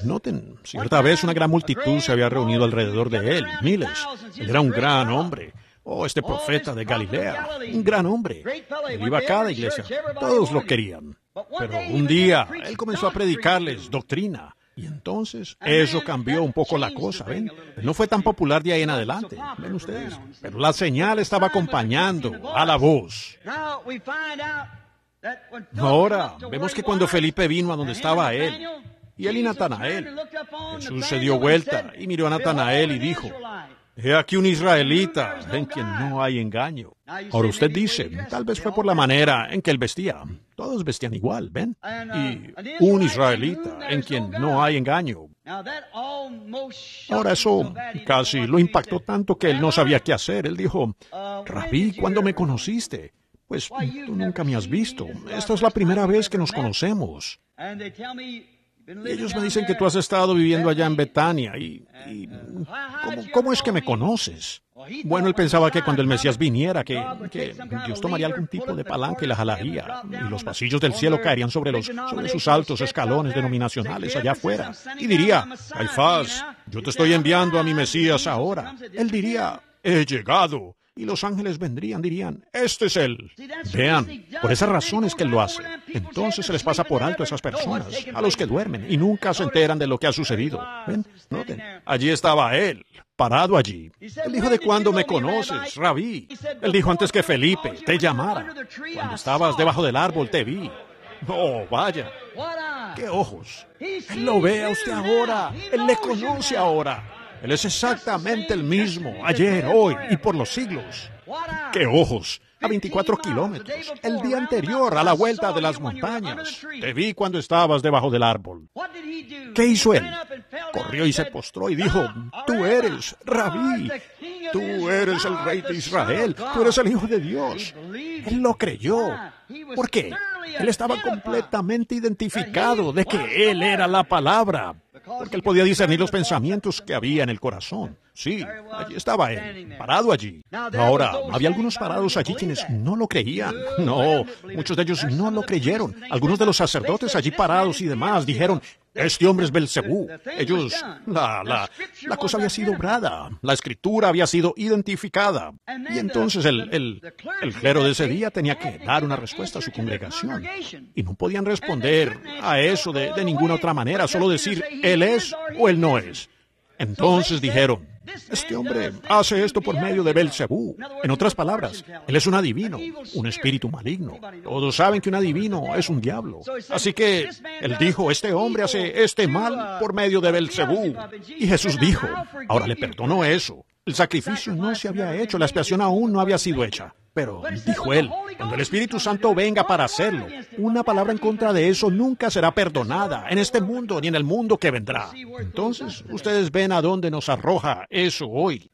Noten, cierta vez una gran multitud se había reunido alrededor de él. Miles. Él era un gran hombre. Oh, este profeta de Galilea, un gran hombre. Él iba a cada iglesia. Todos lo querían. Pero un día él comenzó a predicarles doctrina. Y entonces eso cambió un poco la cosa, ¿ven? No fue tan popular de ahí en adelante, ven ustedes. Pero la señal estaba acompañando a la voz. Ahora vemos que cuando Felipe vino a donde estaba él, y él y Natanael, Jesús se dio vuelta y miró a Natanael y dijo, He aquí un israelita en quien no hay engaño. Ahora usted dice, tal vez fue por la manera en que él vestía. Todos vestían igual, ¿ven? Y un israelita en quien no hay engaño. Ahora eso casi lo impactó tanto que él no sabía qué hacer. Él dijo, Rabí, ¿cuándo me conociste? Pues tú nunca me has visto. Esta es la primera vez que nos conocemos. Ellos me dicen que tú has estado viviendo allá en Betania y, ¿cómo, es que me conoces? Bueno, él pensaba que cuando el Mesías viniera, que, Dios tomaría algún tipo de palanca y la jalaría, y los pasillos del cielo caerían sobre, los, sobre sus altos escalones denominacionales allá afuera. Y diría, Caifás, yo te estoy enviando a mi Mesías ahora. Él diría, he llegado y los ángeles vendrían, dirían, este es Él. Vean, por esas razones que Él lo hace. Entonces se les pasa por alto a esas personas, a los que duermen, y nunca se enteran de lo que ha sucedido. ¿Ven? Noten, allí estaba Él, parado allí. Él dijo, ¿de cuándo me conoces, rabí? Él dijo antes que Felipe te llamara. Cuando estabas debajo del árbol te vi. Oh, vaya. ¡Qué ojos! Él lo ve a usted ahora. Él le conoce ahora. Él es exactamente el mismo, ayer, hoy y por los siglos. ¡Qué ojos! a 24 kilómetros, el día anterior a la vuelta de las montañas. Te vi cuando estabas debajo del árbol. ¿Qué hizo él? Corrió y se postró y dijo, tú eres, rabí, tú eres el rey de Israel, tú eres el Hijo de Dios. Él lo creyó. ¿Por qué? Él estaba completamente identificado de que Él era la palabra, porque Él podía discernir los pensamientos que había en el corazón. Sí, allí estaba Él, parado allí. Ahora, había algunos parados allí quienes no lo creían. No, muchos de ellos no lo creyeron. Algunos de los sacerdotes allí parados y demás dijeron, este hombre es Belcebú. Ellos, la, la, la cosa había sido obrada, la escritura había sido identificada. Y entonces el, el, el clero de ese día tenía que dar una respuesta a su congregación. Y no podían responder a eso de, de ninguna otra manera, solo decir, Él es o Él no es. Entonces dijeron, este hombre hace esto por medio de Belcebú. En otras palabras, él es un adivino, un espíritu maligno. Todos saben que un adivino es un diablo. Así que él dijo, este hombre hace este mal por medio de Belcebú. Y Jesús dijo, ahora le perdonó eso. El sacrificio no se había hecho, la expiación aún no había sido hecha. Pero, dijo él, cuando el Espíritu Santo venga para hacerlo, una palabra en contra de eso nunca será perdonada en este mundo ni en el mundo que vendrá. Entonces, ustedes ven a dónde nos arroja eso hoy.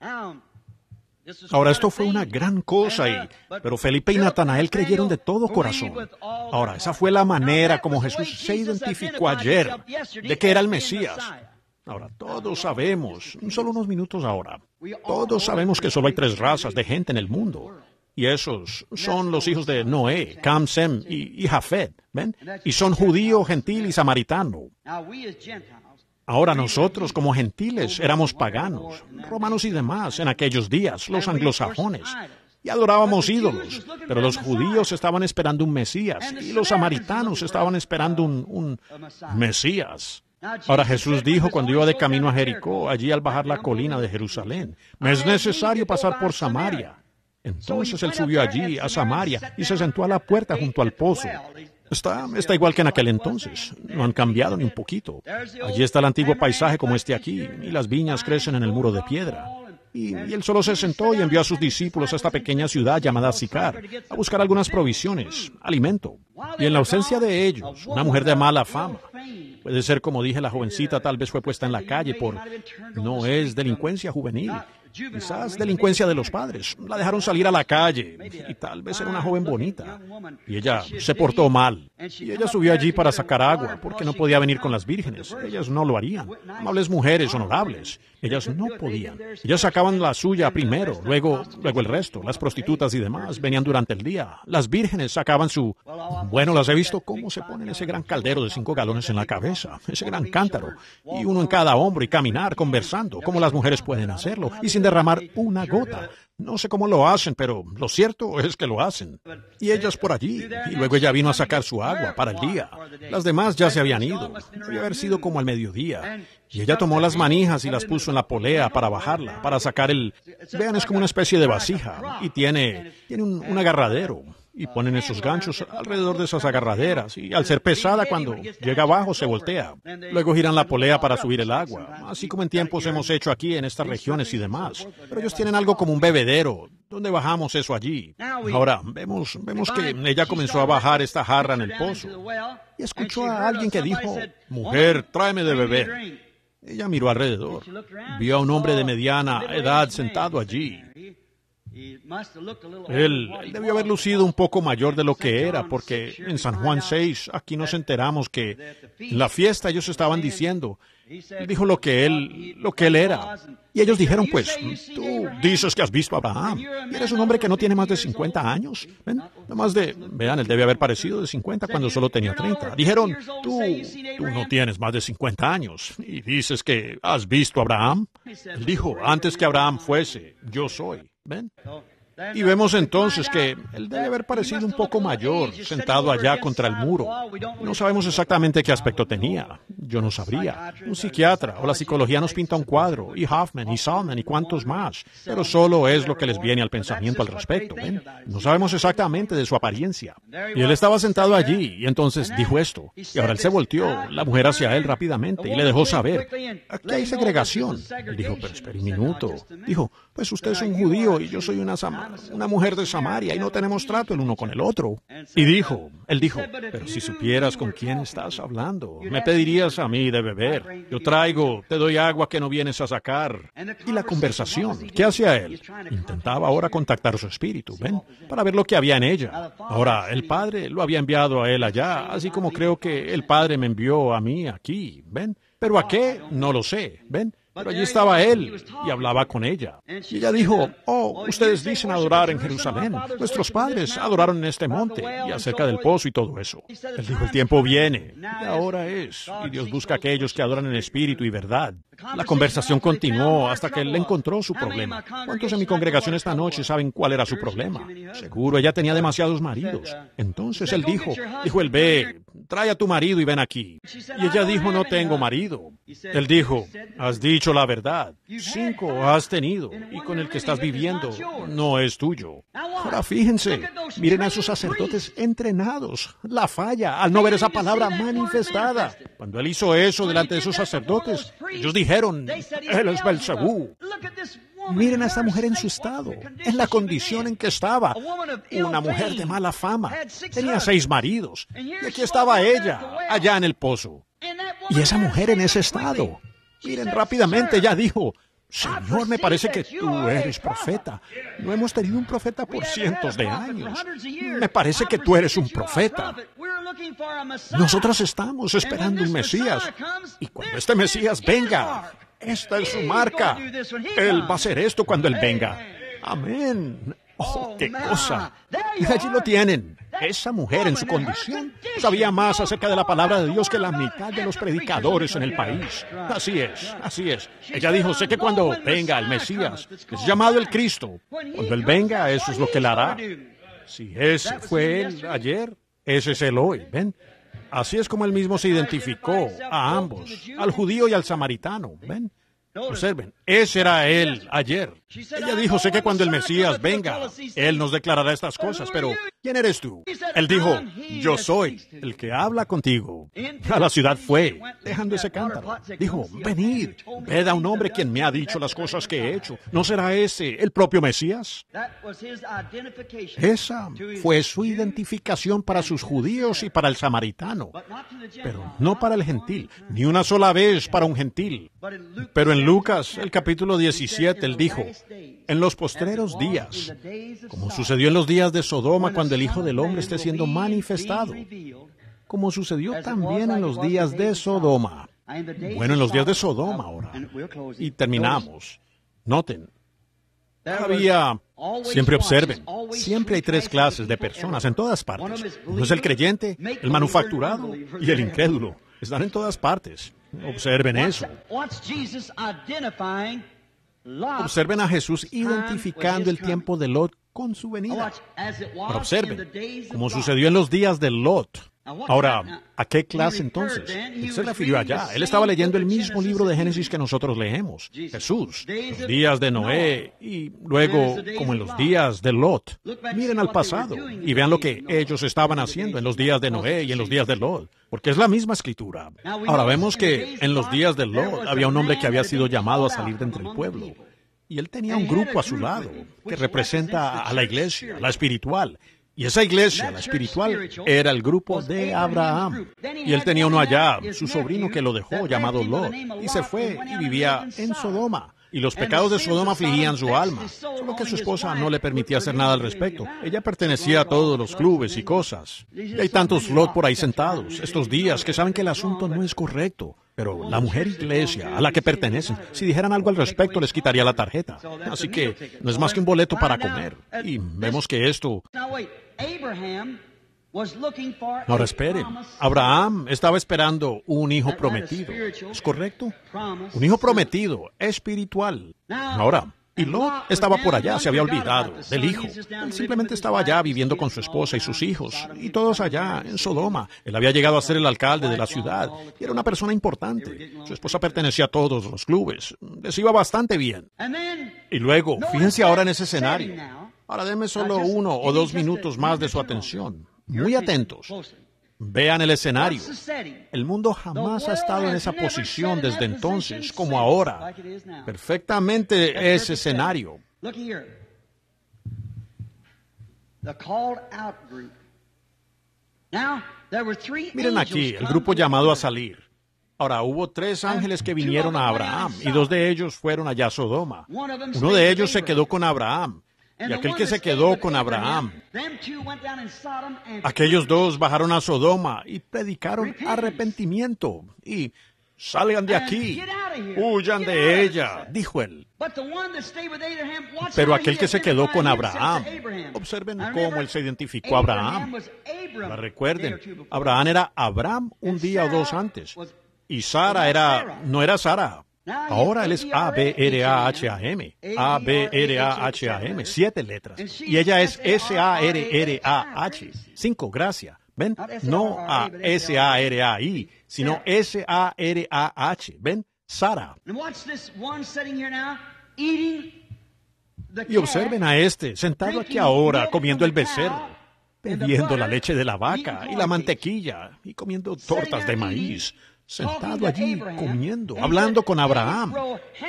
Ahora, esto fue una gran cosa, y, pero Felipe y Natanael creyeron de todo corazón. Ahora, esa fue la manera como Jesús se identificó ayer de que era el Mesías. Ahora, todos sabemos, solo unos minutos ahora, todos sabemos que solo hay tres razas de gente en el mundo. Y esos son los hijos de Noé, Cam, Sem y, Jafet, ¿ven? Y son judío, gentil y samaritano. Ahora nosotros como gentiles éramos paganos, romanos y demás en aquellos días, los anglosajones, y adorábamos ídolos, pero los judíos estaban esperando un Mesías y los samaritanos estaban esperando un, un Mesías. Ahora Jesús dijo cuando iba de camino a Jericó, allí al bajar la colina de Jerusalén, me es necesario pasar por Samaria. Entonces él subió allí, a Samaria, y se sentó a la puerta junto al pozo. Está, está igual que en aquel entonces. No han cambiado ni un poquito. Allí está el antiguo paisaje como este aquí, y las viñas crecen en el muro de piedra. Y, él solo se sentó y envió a sus discípulos a esta pequeña ciudad llamada Sicar a buscar algunas provisiones, alimento. Y en la ausencia de ellos, una mujer de mala fama, puede ser como dije, la jovencita tal vez fue puesta en la calle por... no es delincuencia juvenil, Quizás delincuencia de los padres. La dejaron salir a la calle y tal vez era una joven bonita. Y ella se portó mal. Y ella subió allí para sacar agua porque no podía venir con las vírgenes. Ellas no lo harían. Amables mujeres, honorables. Ellas no podían. Ellas sacaban la suya primero, luego, luego el resto. Las prostitutas y demás venían durante el día. Las vírgenes sacaban su... Bueno, las he visto cómo se ponen ese gran caldero de cinco galones en la cabeza, ese gran cántaro, y uno en cada hombro y caminar conversando, como las mujeres pueden hacerlo, y sin derramar una gota. No sé cómo lo hacen, pero lo cierto es que lo hacen. Y ellas por allí, y luego ella vino a sacar su agua para el día. Las demás ya se habían ido. Debía haber sido como al mediodía. Y ella tomó las manijas y las puso en la polea para bajarla, para sacar el... Vean, es como una especie de vasija, y tiene, tiene un, un agarradero y ponen esos ganchos alrededor de esas agarraderas y al ser pesada cuando llega abajo se voltea. Luego giran la polea para subir el agua, así como en tiempos hemos hecho aquí en estas regiones y demás. Pero ellos tienen algo como un bebedero, donde bajamos eso allí. Ahora, vemos, vemos que ella comenzó a bajar esta jarra en el pozo y escuchó a alguien que dijo, mujer, tráeme de beber. Ella miró alrededor, vio a un hombre de mediana edad sentado allí. Él, debió haber lucido un poco mayor de lo que era, porque en San Juan 6, aquí nos enteramos que en la fiesta ellos estaban diciendo, él dijo lo que él, lo que él era. Y ellos dijeron, pues, tú dices que has visto a Abraham. Y eres un hombre que no tiene más de 50 años. Más de, vean, él debe haber parecido de 50 cuando solo tenía 30. Dijeron, tú, tú no tienes más de 50 años. Y dices que has visto a Abraham. Él dijo, antes que Abraham fuese, yo soy. ¿Ven? Y vemos entonces que él debe haber parecido un poco mayor, sentado allá contra el muro. No sabemos exactamente qué aspecto tenía. Yo no sabría. Un psiquiatra o la psicología nos pinta un cuadro, y Hoffman, y Salman, y cuantos más. Pero solo es lo que les viene al pensamiento al respecto. No sabemos exactamente de su apariencia. Y él estaba sentado allí, y entonces dijo esto. Y ahora él se volteó, la mujer hacia él rápidamente, y le dejó saber. Aquí hay segregación. Él dijo, pero espera un minuto. Dijo, pues usted es un judío y yo soy una una mujer de Samaria y no tenemos trato el uno con el otro. Y dijo, él dijo, pero si supieras con quién estás hablando, me pedirías a mí de beber. Yo traigo, te doy agua que no vienes a sacar. Y la conversación, ¿qué hacía él? Intentaba ahora contactar su espíritu, ¿ven? Para ver lo que había en ella. Ahora, el Padre lo había enviado a él allá, así como creo que el Padre me envió a mí aquí, ¿ven? Pero a qué, no lo sé, ¿ven? Pero allí estaba él y hablaba con ella. Y ella dijo, oh, ustedes dicen adorar en Jerusalén. Nuestros padres adoraron en este monte y acerca del pozo y todo eso. Él dijo, el tiempo viene y ahora es. Y Dios busca a aquellos que adoran en espíritu y verdad. La conversación continuó hasta que él encontró su problema. ¿Cuántos en mi congregación esta noche saben cuál era su problema? Seguro ella tenía demasiados maridos. Entonces él dijo, dijo él, ve, trae a tu marido y ven aquí. Y ella dijo, no tengo marido. Él dijo, has dicho la verdad. Cinco has tenido y con el que estás viviendo no es tuyo. Ahora fíjense, miren a esos sacerdotes entrenados. La falla al no ver esa palabra manifestada. Cuando él hizo eso delante de esos sacerdotes, ellos dijeron, él es Belzebú. Miren a esta mujer en su estado, en la condición en que estaba. Una mujer de mala fama. Tenía seis maridos. Y aquí estaba ella, allá en el pozo. Y esa mujer en ese estado. Miren rápidamente, ya dijo, Señor, me parece que tú eres profeta. No hemos tenido un profeta por cientos de años. Me parece que tú eres un profeta. Nosotros estamos esperando un Mesías. Y cuando este Mesías venga, esta es su marca. Él va a hacer esto cuando Él venga. Amén. Oh, qué cosa. Y allí lo tienen. Esa mujer en su condición sabía más acerca de la palabra de Dios que la mitad de los predicadores en el país. Así es, así es. Ella dijo, sé que cuando venga el Mesías, que es llamado el Cristo, cuando Él venga, eso es lo que Él hará. Si ese fue Él ayer, ese es Él hoy, ¿ven? Así es como Él mismo se identificó a ambos, al judío y al samaritano, ¿ven? Observen, ese era él ayer. Ella dijo, sé que cuando el Mesías venga, él nos declarará estas cosas, pero ¿quién eres tú? Él dijo, yo soy el que habla contigo. A la ciudad fue, dejando ese cántaro. Dijo, venid, ved a un hombre quien me ha dicho las cosas que he hecho. ¿No será ese el propio Mesías? Esa fue su identificación para sus judíos y para el samaritano, pero no para el gentil, ni una sola vez para un gentil. Pero en Lucas, el capítulo 17, él dijo, en los postreros días, como sucedió en los días de Sodoma cuando el Hijo del Hombre esté siendo manifestado, como sucedió también en los días de Sodoma. Bueno, en los días de Sodoma ahora. Y terminamos. Noten, había, siempre observen, siempre hay tres clases de personas en todas partes. Uno es el creyente, el manufacturado y el incrédulo. Están en todas partes. Observen eso. Observen a Jesús identificando el tiempo de Lot con su venida. Ahora observen, como sucedió en los días de Lot. Ahora, ¿a qué clase entonces? Él se refirió allá. Él estaba leyendo el mismo libro de Génesis que nosotros leemos. Jesús, los días de Noé y luego como en los días de Lot. Miren al pasado y vean lo que ellos estaban haciendo en los días de Noé y en los días de Lot. Porque es la misma escritura. Ahora vemos que en los días de Lot había un hombre que había sido llamado a salir de entre el pueblo. Y él tenía un grupo a su lado que representa a la iglesia, la espiritual. Y esa iglesia, la espiritual, era el grupo de Abraham. Y él tenía uno allá, su sobrino que lo dejó, llamado Lot, y se fue y vivía en Sodoma. Y los pecados de Sodoma afligían su alma, solo que su esposa no le permitía hacer nada al respecto. Ella pertenecía a todos los clubes y cosas. Y hay tantos Lot por ahí sentados estos días que saben que el asunto no es correcto. Pero la mujer iglesia a la que pertenecen, si dijeran algo al respecto, les quitaría la tarjeta. Así que no es más que un boleto para comer. Y vemos que esto... Ahora esperen, Abraham estaba esperando un hijo prometido. ¿Es correcto? Un hijo prometido, espiritual. Ahora, y Lot estaba por allá, se había olvidado del hijo. Él simplemente estaba allá viviendo con su esposa y sus hijos, y todos allá en Sodoma. Él había llegado a ser el alcalde de la ciudad y era una persona importante. Su esposa pertenecía a todos los clubes. Les iba bastante bien. Y luego, fíjense ahora en ese escenario. Ahora denme solo uno o dos minutos más de su atención. Muy atentos. Vean el escenario. El mundo jamás ha estado en esa posición desde entonces como ahora. Perfectamente ese escenario. Miren aquí, el grupo llamado a salir. Ahora, hubo tres ángeles que vinieron a Abraham y dos de ellos fueron allá a Sodoma. Uno de ellos se quedó con Abraham y aquel que se quedó con Abraham. Aquellos dos bajaron a Sodoma y predicaron arrepentimiento y salgan de aquí, huyan de ella, dijo él. Pero aquel que se quedó con Abraham, observen cómo él se identificó a Abraham. Ahora recuerden, Abraham era Abraham un día o dos antes. Y Sara era, no era Sara. Ahora él es A-B-R-A-H-A-M. A-B-R-A-H-A-M. Siete letras. Y ella es S-A-R-R-A-H. Cinco, gracias. ¿Ven? No a S-A-R-A-I, sino S-A-R-A-H. ¿Ven? Sara. Y observen a este, sentado aquí ahora, comiendo el becerro, bebiendo la leche de la vaca y la mantequilla, y comiendo tortas de maíz sentado allí comiendo, hablando con Abraham.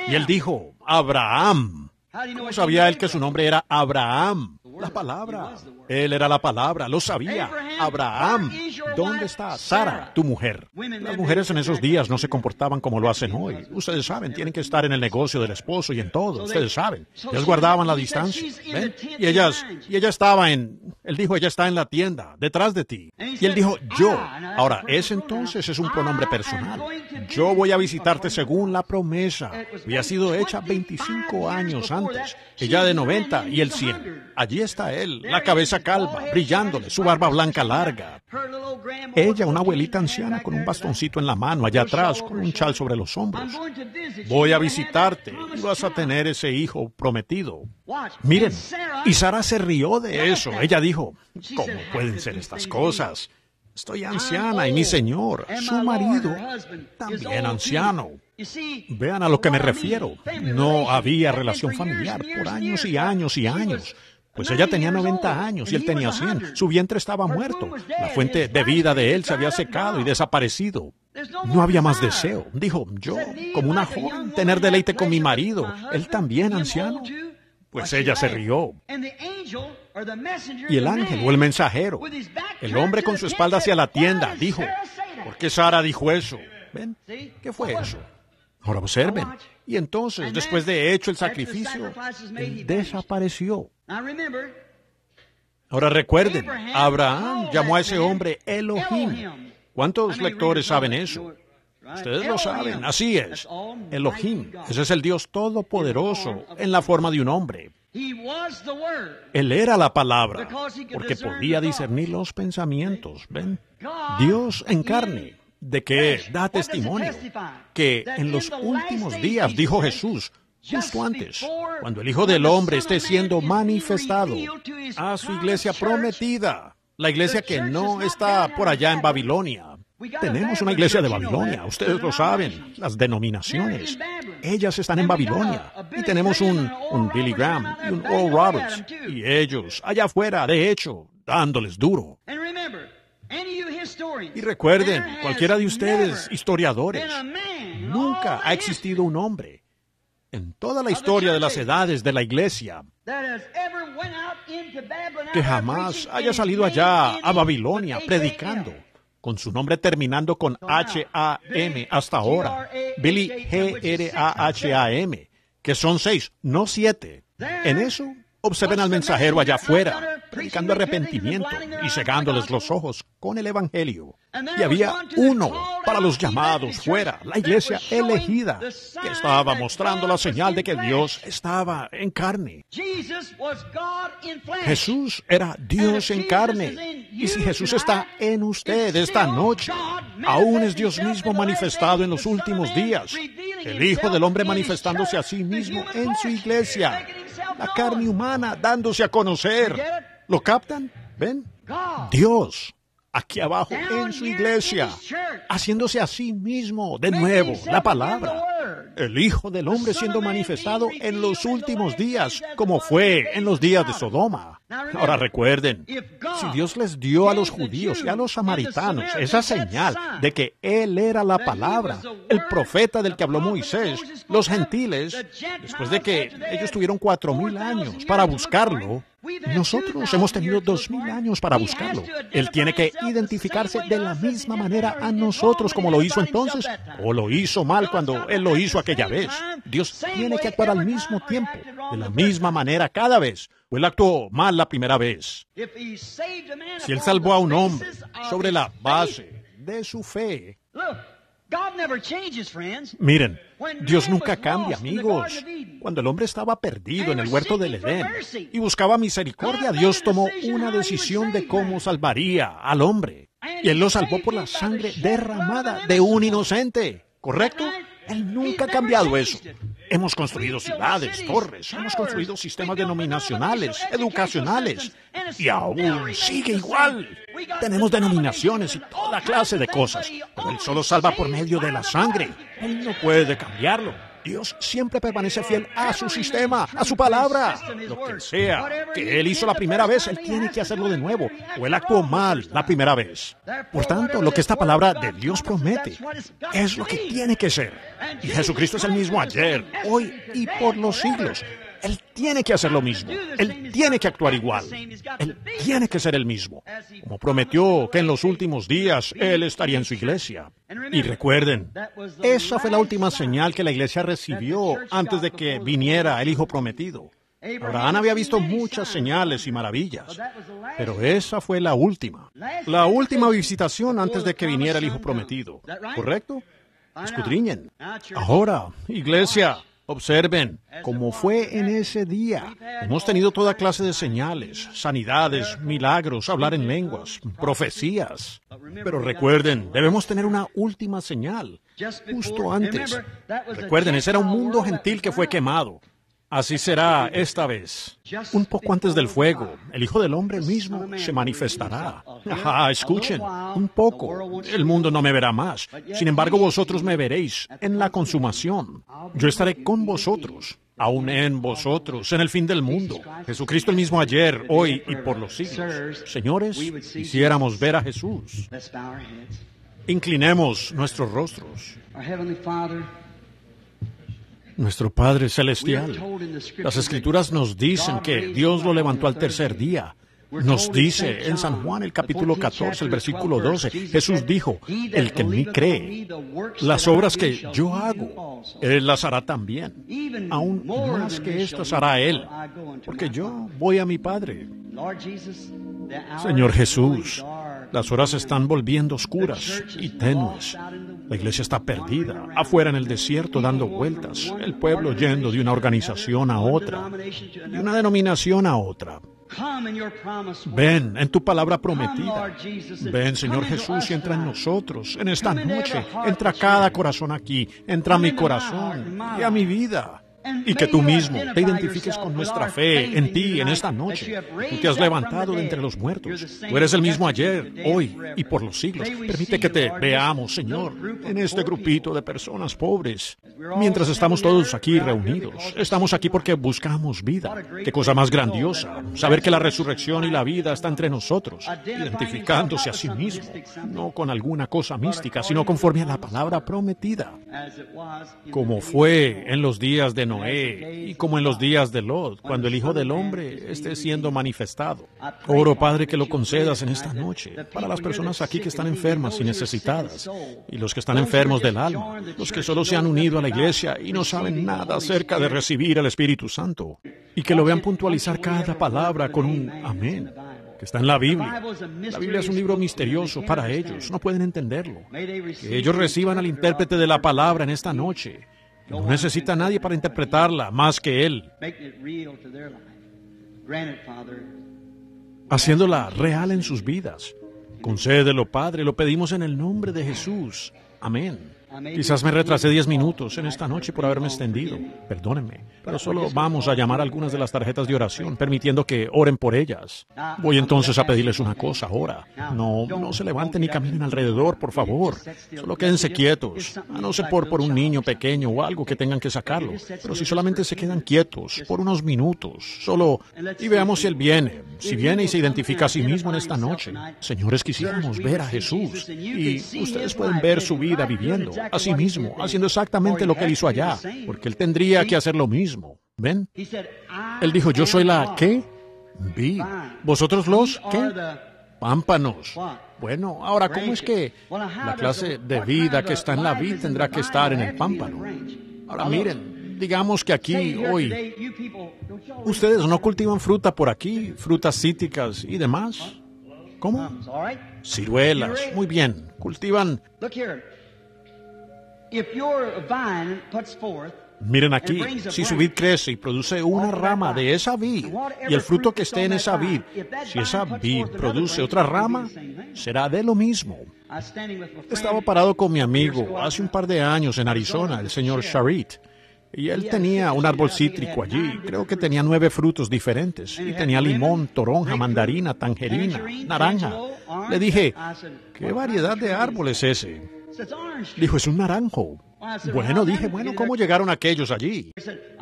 Y él dijo, Abraham. ¿Cómo sabía él que su nombre era Abraham? La palabra. Él era la palabra, lo sabía. Abraham, ¿dónde está Sara, tu mujer? Las mujeres en esos días no se comportaban como lo hacen hoy. Ustedes saben, tienen que estar en el negocio del esposo y en todo. Ustedes saben. Ellas guardaban la distancia. Y ellas, y ella estaba en, él dijo, ella está en la tienda, detrás de ti. Y él dijo, yo. Ahora, ese entonces es un pronombre personal. Yo voy a visitarte según la promesa. Había sido hecha 25 años antes. Ella de 90 y el 100. Allí está él, la cabeza calva, brillándole, su barba blanca larga. Ella, una abuelita anciana con un bastoncito en la mano allá atrás, con un chal sobre los hombros. Voy a visitarte y vas a tener ese hijo prometido. Miren, y Sara se rió de eso. Ella dijo, ¿cómo pueden ser estas cosas? Estoy anciana y mi señor, su marido, también anciano. Vean a lo que me refiero. No había relación familiar por años y años y años. Pues ella tenía 90 años y él tenía 100. Su vientre estaba muerto. La fuente de vida de él se había secado y desaparecido. No había más deseo. Dijo, yo, como una joven, tener deleite con mi marido, él también anciano. Pues ella se rió. Y el ángel o el mensajero, el hombre con su espalda hacia la tienda, dijo, ¿por qué Sara dijo eso? ¿Ven? ¿Qué fue eso? Ahora observen. Y entonces, después de hecho el sacrificio, él desapareció. Ahora recuerden, Abraham llamó a ese hombre Elohim. ¿Cuántos lectores saben eso? Ustedes lo saben, así es. Elohim, ese es el Dios todopoderoso en la forma de un hombre. Él era la palabra, porque podía discernir los pensamientos, ¿ven? Dios en carne, de que da testimonio, que en los últimos días, dijo Jesús, justo antes, cuando el Hijo del Hombre esté siendo manifestado a su iglesia prometida, la iglesia que no está por allá en Babilonia. Tenemos una iglesia de Babilonia, ustedes lo saben, las denominaciones. Ellas están en Babilonia. Y tenemos un, un Billy Graham y un Oral Roberts. Y ellos, allá afuera, de hecho, dándoles duro. Y recuerden, cualquiera de ustedes, historiadores, nunca ha existido un hombre en toda la historia de las edades de la iglesia que jamás haya salido allá a Babilonia predicando con su nombre terminando con H-A-M hasta ahora, Billy G-R-A-H-A-M, que son seis, no siete. En eso, observen al mensajero allá afuera, predicando arrepentimiento y cegándoles los ojos con el Evangelio. Y había uno para los llamados fuera, la iglesia elegida, que estaba mostrando la señal de que Dios estaba en carne. Jesús era Dios en carne. Y si Jesús está en usted esta noche, aún es Dios mismo manifestado en los últimos días. El Hijo del Hombre manifestándose a sí mismo en su iglesia. La carne humana dándose a conocer. ¿Lo captan? ¿Ven? Dios aquí abajo en su iglesia, haciéndose a sí mismo de nuevo la palabra. El Hijo del Hombre siendo manifestado en los últimos días, como fue en los días de Sodoma. Ahora recuerden, si Dios les dio a los judíos y a los samaritanos esa señal de que Él era la palabra, el profeta del que habló Moisés, los gentiles, después de que ellos tuvieron cuatro mil años para buscarlo, Nosotros hemos tenido dos mil años para buscarlo. Él tiene que identificarse de la misma manera a nosotros como lo hizo entonces o lo hizo mal cuando Él lo hizo aquella vez. Dios tiene que actuar al mismo tiempo, de la misma manera cada vez. O Él actuó mal la primera vez. Si Él salvó a un hombre sobre la base de su fe, Miren, Dios nunca cambia, amigos. Cuando el hombre estaba perdido en el huerto del Edén y buscaba misericordia, Dios tomó una decisión de cómo salvaría al hombre. Y Él lo salvó por la sangre derramada de un inocente. ¿Correcto? Él nunca ha cambiado eso. Hemos construido ciudades, torres, hemos construido sistemas denominacionales, educacionales, y aún sigue igual. Tenemos denominaciones y toda clase de cosas, pero Él solo salva por medio de la sangre. Él no puede cambiarlo. Dios siempre permanece fiel a su sistema, a su palabra. Lo que sea que Él hizo la primera vez, Él tiene que hacerlo de nuevo, o Él actuó mal la primera vez. Por tanto, lo que esta palabra de Dios promete es lo que tiene que ser. Y Jesucristo es el mismo ayer, hoy y por los siglos. Él tiene que hacer lo mismo. Él tiene que actuar igual. Él tiene que ser el mismo. Como prometió que en los últimos días Él estaría en su iglesia. Y recuerden, esa fue la última señal que la iglesia recibió antes de que viniera el Hijo prometido. Abraham había visto muchas señales y maravillas, pero esa fue la última. La última visitación antes de que viniera el Hijo prometido. ¿Correcto? Escudriñen. Ahora, iglesia, Observen cómo fue en ese día. Hemos tenido toda clase de señales, sanidades, milagros, hablar en lenguas, profecías. Pero recuerden, debemos tener una última señal, justo antes. Recuerden, ese era un mundo gentil que fue quemado. Así será esta vez. Un poco antes del fuego, el Hijo del Hombre mismo se manifestará. Ajá, escuchen, un poco. El mundo no me verá más. Sin embargo, vosotros me veréis en la consumación. Yo estaré con vosotros, aún en vosotros, en el fin del mundo. Jesucristo el mismo ayer, hoy y por los siglos. Señores, quisiéramos ver a Jesús. Inclinemos nuestros rostros. Nuestro Padre Celestial. Las Escrituras nos dicen que Dios lo levantó al tercer día. Nos dice en San Juan el capítulo 14, el versículo 12, Jesús dijo, el que en mí cree, las obras que yo hago, Él las hará también. Aún más que estas hará Él, porque yo voy a mi Padre. Señor Jesús, las horas están volviendo oscuras y tenues. La iglesia está perdida, afuera en el desierto dando vueltas, el pueblo yendo de una organización a otra, de una denominación a otra. Ven en tu palabra prometida. Ven, Señor Jesús, y entra en nosotros en esta noche. Entra cada corazón aquí. Entra a mi corazón y a mi vida y que tú mismo te identifiques con nuestra fe en ti en esta noche. Tú te has levantado de entre los muertos. Tú eres el mismo ayer, hoy y por los siglos. Permite que te veamos, Señor, en este grupito de personas pobres. Mientras estamos todos aquí reunidos, estamos aquí porque buscamos vida. Qué cosa más grandiosa, saber que la resurrección y la vida está entre nosotros, identificándose a sí mismo, no con alguna cosa mística, sino conforme a la palabra prometida, como fue en los días de Noé y como en los días de Lot, cuando el Hijo del Hombre esté siendo manifestado. Oro, Padre, que lo concedas en esta noche para las personas aquí que están enfermas y necesitadas, y los que están enfermos del alma, los que solo se han unido a la iglesia y no saben nada acerca de recibir el Espíritu Santo, y que lo vean puntualizar cada palabra con un amén que está en la Biblia. La Biblia es un libro misterioso para ellos, no pueden entenderlo. Que ellos reciban al intérprete de la palabra en esta noche no necesita a nadie para interpretarla más que Él. Haciéndola real en sus vidas. Concédelo, Padre, lo pedimos en el nombre de Jesús. Amén. Quizás me retrasé diez minutos en esta noche por haberme extendido. Perdónenme, pero solo vamos a llamar algunas de las tarjetas de oración, permitiendo que oren por ellas. Voy entonces a pedirles una cosa ahora. No, no se levanten ni caminen alrededor, por favor. Solo quédense quietos, a no ser por, por un niño pequeño o algo que tengan que sacarlo. Pero si solamente se quedan quietos por unos minutos, solo y veamos si Él viene. Si viene y se identifica a sí mismo en esta noche. Señores, quisiéramos ver a Jesús y ustedes pueden ver su vida viviendo a sí mismo, haciendo exactamente lo que él hizo allá, porque él tendría que hacer lo mismo. ¿Ven? Él dijo, yo soy la qué? Vi. ¿Vosotros los qué? Pámpanos. Bueno, ahora, ¿cómo es que la clase de vida que está en la vid tendrá que estar en el pámpano? Ahora, miren, digamos que aquí, hoy, ustedes no cultivan fruta por aquí, frutas cítricas y demás. ¿Cómo? Ciruelas, muy bien. Cultivan Miren aquí, si su vid crece y produce una rama de esa vid, y el fruto que esté en esa vid, si esa vid produce otra rama, será de lo mismo. Estaba parado con mi amigo hace un par de años en Arizona, el señor Sharit, y él tenía un árbol cítrico allí, creo que tenía nueve frutos diferentes, y tenía limón, toronja, mandarina, tangerina, naranja. Le dije, ¿qué variedad de árbol es ese? Dijo, es un naranjo. Bueno, dije, bueno, ¿cómo llegaron aquellos allí?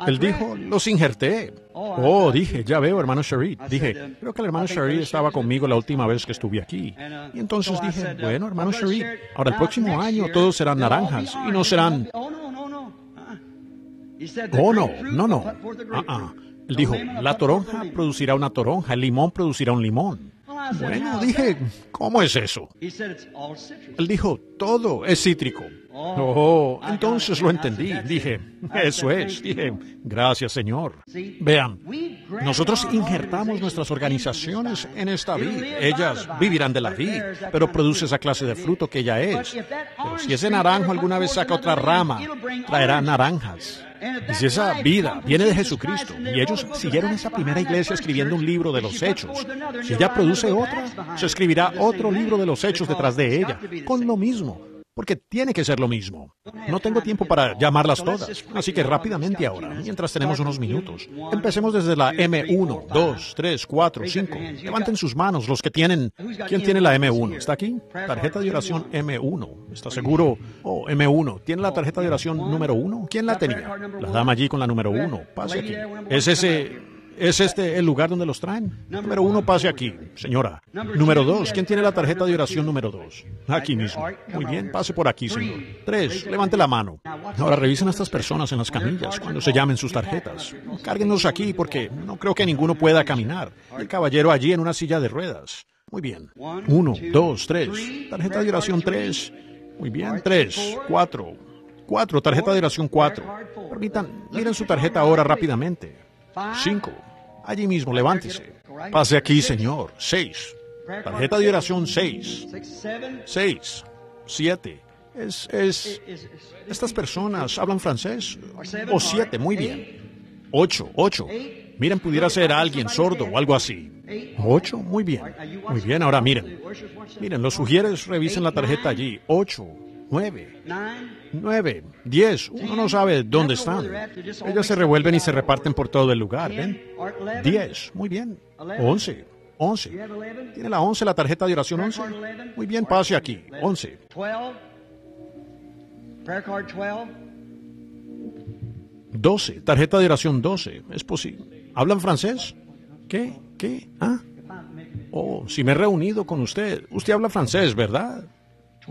Él dijo, los injerté. Oh, dije, ya veo, hermano Sharit. Dije, creo que el hermano Sharit estaba conmigo la última vez que estuve aquí. Y entonces dije, bueno, hermano Sharit, ahora el próximo año todos serán naranjas y no serán... Oh, no, no, no. Ah, ah. Él dijo, la toronja producirá una toronja, el limón producirá un limón. Bueno, dije, ¿cómo es eso? Él dijo, todo es cítrico. Oh, entonces lo entendí. Dije, eso es. Dije, gracias Señor. Vean, nosotros injertamos nuestras organizaciones en esta vida. Ellas vivirán de la vida, pero produce esa clase de fruto que ella es. Pero si ese naranjo alguna vez saca otra rama, traerá naranjas. Y si esa vida viene de Jesucristo y ellos siguieron esa primera iglesia escribiendo un libro de los hechos, si ella produce otra, se escribirá otro libro de los hechos detrás de ella, con lo mismo porque tiene que ser lo mismo. No tengo tiempo para llamarlas todas, así que rápidamente ahora, mientras tenemos unos minutos, empecemos desde la M1, 2, 3, 4, 5. Levanten sus manos los que tienen... ¿Quién tiene la M1? ¿Está aquí? Tarjeta de oración M1. ¿Está seguro? Oh, M1. ¿Tiene la tarjeta de oración número 1? ¿Quién la tenía? La dama allí con la número 1. Pase aquí. ¿Es ese ¿Es este el lugar donde los traen? Número uno, pase aquí, señora. Número dos, ¿quién tiene la tarjeta de oración número dos? Aquí mismo. Muy bien, pase por aquí, señor. Tres, levante la mano. Ahora revisen a estas personas en las camillas cuando se llamen sus tarjetas. Cárguenos aquí porque no creo que ninguno pueda caminar. El caballero allí en una silla de ruedas. Muy bien. Uno, dos, tres. Tarjeta de oración tres. Muy bien, tres, cuatro. Cuatro, tarjeta de oración cuatro. Permitan, miren su tarjeta ahora rápidamente. Cinco. Allí mismo, levántese. Pase aquí, Señor. Seis. Tarjeta de oración seis. Seis. Siete. Es, es... Estas personas hablan francés. O siete, muy bien. Ocho, ocho. Miren, pudiera ser alguien sordo o algo así. Ocho, muy bien. Muy bien, ahora miren. Miren, los sugieres revisen la tarjeta allí. Ocho, nueve, nueve, diez. Uno no sabe dónde están. Ellas se revuelven y se reparten por todo el lugar. ¿Ven? Diez. Muy bien. Once. Once. ¿Tiene la once la tarjeta de oración once? Muy bien, pase aquí. Once. Doce. Tarjeta de oración doce. Es posible. ¿Hablan francés? ¿Qué? ¿Qué? ¿Ah? Oh, si me he reunido con usted. Usted habla francés, ¿verdad?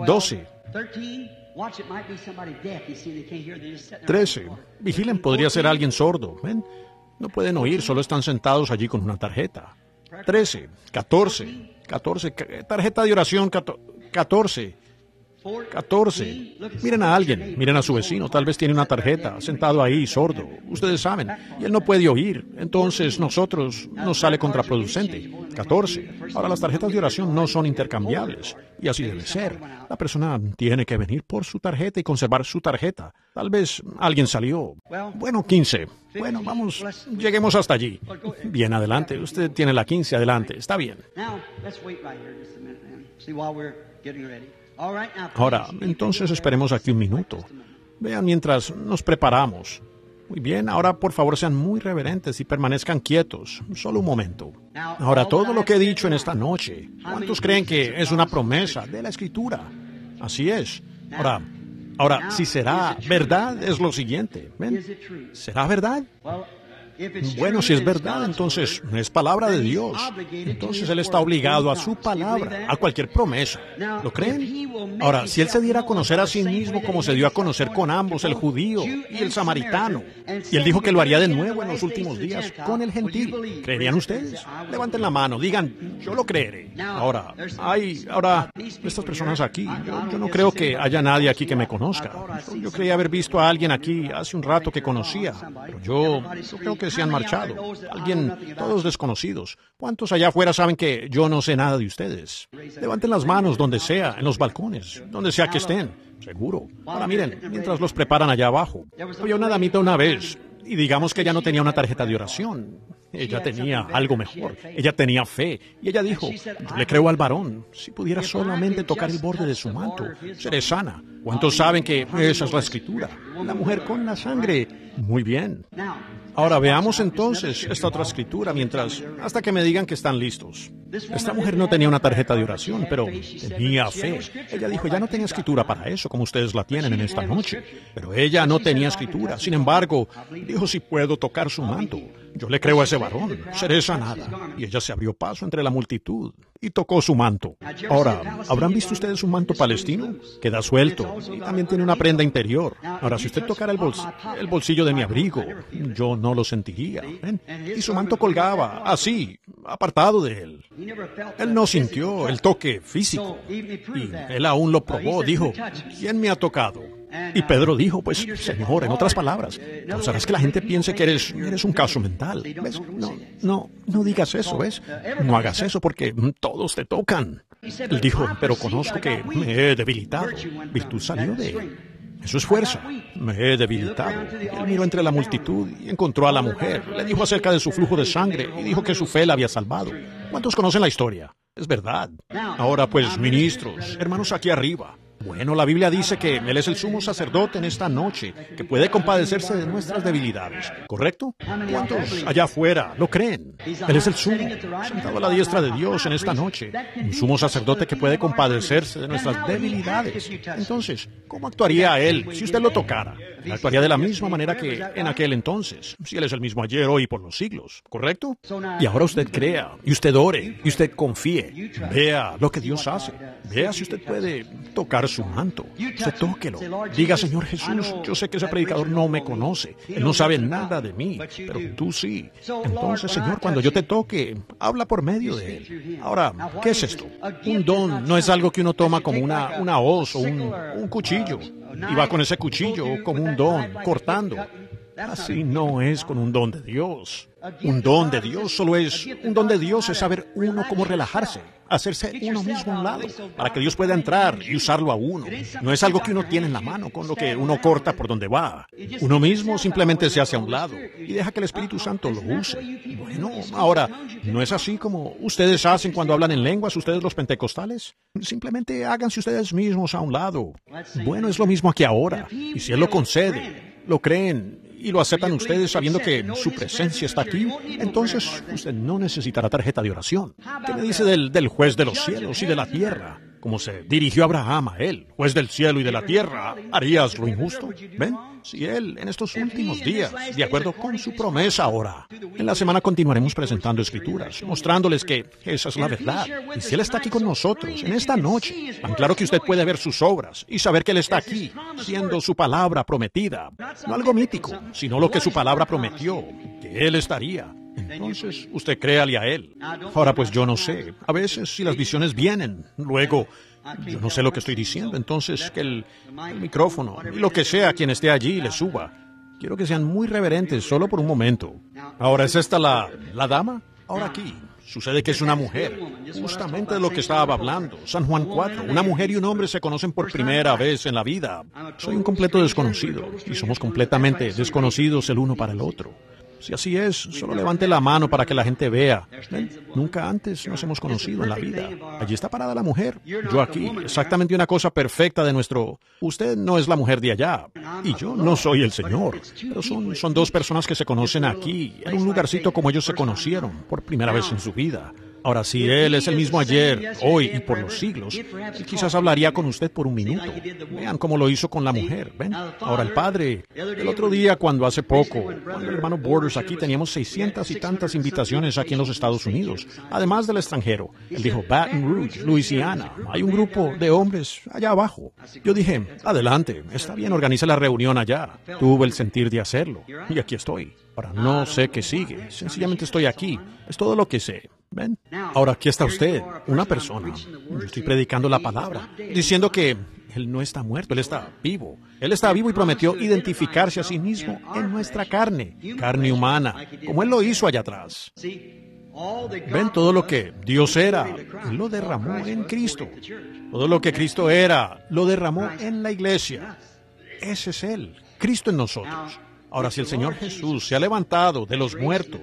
Doce. 13. Vigilen, podría ser alguien sordo. ¿Ven? No pueden oír, solo están sentados allí con una tarjeta. 13. 14. 14. Tarjeta de oración 14. 14. Miren a alguien, miren a su vecino, tal vez tiene una tarjeta, sentado ahí, sordo. Ustedes saben, y él no puede oír. Entonces nosotros nos sale contraproducente. 14. Ahora las tarjetas de oración no son intercambiables, y así debe ser. La persona tiene que venir por su tarjeta y conservar su tarjeta. Tal vez alguien salió. Bueno, 15. Bueno, vamos, lleguemos hasta allí. Bien, adelante. Usted tiene la 15, adelante. Está bien. Ahora, entonces esperemos aquí un minuto. Vean mientras nos preparamos. Muy bien, ahora por favor sean muy reverentes y permanezcan quietos. Solo un momento. Ahora, todo lo que he dicho en esta noche, ¿cuántos creen que es una promesa de la Escritura? Así es. Ahora, ahora, si será verdad, es lo siguiente. ¿Ven? ¿Será verdad? Bueno, si es verdad, entonces es palabra de Dios. Entonces Él está obligado a su palabra, a cualquier promesa. ¿Lo creen? Ahora, si Él se diera a conocer a sí mismo como se dio a conocer con ambos, el judío y el samaritano, y Él dijo que lo haría de nuevo en los últimos días con el gentil, ¿creerían ustedes? Levanten la mano, digan, yo lo creeré. Ahora, hay, ahora, estas personas aquí, yo, no creo que haya nadie aquí que me conozca. Yo, creía haber visto a alguien aquí hace un rato que conocía, pero yo, yo creo que se han marchado. Alguien, todos desconocidos. ¿Cuántos allá afuera saben que yo no sé nada de ustedes? Levanten las manos donde sea, en los balcones, donde sea que estén. Seguro. Ahora miren, mientras los preparan allá abajo. Había una damita una vez, y digamos que ella no tenía una tarjeta de oración. Ella tenía algo mejor. Ella tenía fe. Y ella dijo, yo le creo al varón. Si pudiera solamente tocar el borde de su manto, seré sana. ¿Cuántos saben que esa es la escritura? La mujer con la sangre. Muy bien. Ahora veamos entonces esta otra escritura mientras, hasta que me digan que están listos. Esta mujer no tenía una tarjeta de oración, pero tenía fe. Ella dijo, ya no tenía escritura para eso, como ustedes la tienen en esta noche. Pero ella no tenía escritura. Sin embargo, dijo, si puedo tocar su manto. Yo le creo a ese varón, seré sanada. Y ella se abrió paso entre la multitud y tocó su manto. Ahora, ¿habrán visto ustedes un manto palestino? Queda suelto y también tiene una prenda interior. Ahora, si usted tocara el, el bolsillo de mi abrigo, yo no lo sentiría. Y su manto colgaba, así, apartado de él. Él no sintió el toque físico. Y él aún lo probó. Dijo, ¿quién me ha tocado? Y Pedro dijo, pues, Señor, en otras palabras, causarás que la gente piense que eres, un caso mental. No, no, no digas eso, ¿ves? No hagas eso porque todos te tocan. Él dijo, pero conozco que me he debilitado. Virtud salió de él. Eso es fuerza. Me he debilitado. Él miró entre la multitud y encontró a la mujer. Le dijo acerca de su flujo de sangre y dijo que su fe la había salvado. ¿Cuántos conocen la historia? Es verdad. Ahora pues, ministros, hermanos aquí arriba, bueno, la Biblia dice que Él es el sumo sacerdote en esta noche, que puede compadecerse de nuestras debilidades, ¿correcto? ¿Cuántos allá afuera lo creen? Él es el sumo, sentado a la diestra de Dios en esta noche, un sumo sacerdote que puede compadecerse de nuestras debilidades. Entonces, ¿cómo actuaría Él si usted lo tocara? Actuaría de la misma manera que en aquel entonces, si Él es el mismo ayer, hoy y por los siglos, ¿correcto? Y ahora usted crea, y usted ore, y usted confíe, vea lo que Dios hace, vea si usted puede tocar su manto. Usted tóquelo. Diga, Señor Jesús, yo sé que ese predicador no me conoce. Él no sabe nada de mí, pero tú sí. Entonces, Señor, cuando yo te toque, habla por medio de él. Ahora, ¿qué es esto? Un don no es algo que uno toma como una, una hoz o un, un cuchillo y va con ese cuchillo como un don, cortando. Así no es con un don de Dios. Un don de Dios solo es, un don de Dios es saber uno cómo relajarse, hacerse uno mismo a un lado, para que Dios pueda entrar y usarlo a uno. No es algo que uno tiene en la mano, con lo que uno corta por donde va. Uno mismo simplemente se hace a un lado y deja que el Espíritu Santo lo use. Bueno, ahora, ¿no es así como ustedes hacen cuando hablan en lenguas, ustedes los pentecostales? Simplemente háganse ustedes mismos a un lado. Bueno, es lo mismo aquí ahora. Y si Él lo concede, lo creen y lo aceptan ustedes sabiendo que su presencia está aquí, entonces usted no necesitará tarjeta de oración. ¿Qué me dice del, del juez de los cielos y de la tierra? Como se dirigió Abraham a él, juez del cielo y de la tierra, ¿harías lo injusto? ¿Ven? Si él, en estos últimos días, de acuerdo con su promesa ahora, en la semana continuaremos presentando escrituras, mostrándoles que esa es la verdad. Y si él está aquí con nosotros, en esta noche, tan claro que usted puede ver sus obras y saber que él está aquí, siendo su palabra prometida, no algo mítico, sino lo que su palabra prometió, que él estaría. Entonces, usted créale a él. Ahora, pues yo no sé. A veces, si las visiones vienen, luego yo no sé lo que estoy diciendo, entonces que el, micrófono y lo que sea quien esté allí le suba. Quiero que sean muy reverentes solo por un momento. Ahora, ¿es esta la, la dama? Ahora aquí. Sucede que es una mujer, justamente de lo que estaba hablando. San Juan 4, una mujer y un hombre se conocen por primera vez en la vida. Soy un completo desconocido y somos completamente desconocidos el uno para el otro. Si así es, solo levante la mano para que la gente vea. Nunca antes nos hemos conocido en la vida. Allí está parada la mujer. Yo aquí, exactamente una cosa perfecta de nuestro... Usted no es la mujer de allá. Y yo no soy el Señor. Pero son, son dos personas que se conocen aquí, en un lugarcito como ellos se conocieron, por primera vez en su vida. Ahora, si Él es el mismo ayer, hoy y por los siglos, Él quizás hablaría con usted por un minuto. Vean cómo lo hizo con la mujer. ¿Ven? Ahora el Padre, el otro día, cuando hace poco, cuando el hermano Borders aquí teníamos 600 y tantas invitaciones aquí en los Estados Unidos, además del extranjero. Él dijo, Baton Rouge, Louisiana, hay un grupo de hombres allá abajo. Yo dije, adelante, está bien, organiza la reunión allá. Tuve el sentir de hacerlo. Y aquí estoy. Ahora no sé qué sigue, sencillamente estoy aquí. Es todo lo que sé. ¿Ven? Ahora aquí está usted, una persona. Yo estoy predicando la palabra, diciendo que Él no está muerto, Él está vivo. Él está vivo y prometió identificarse a sí mismo en nuestra carne, carne humana, como Él lo hizo allá atrás. Ven todo lo que Dios era, Él lo derramó en Cristo. Todo lo que Cristo era, lo derramó en la iglesia. Ese es Él, Cristo en nosotros. Ahora, si el Señor Jesús se ha levantado de los muertos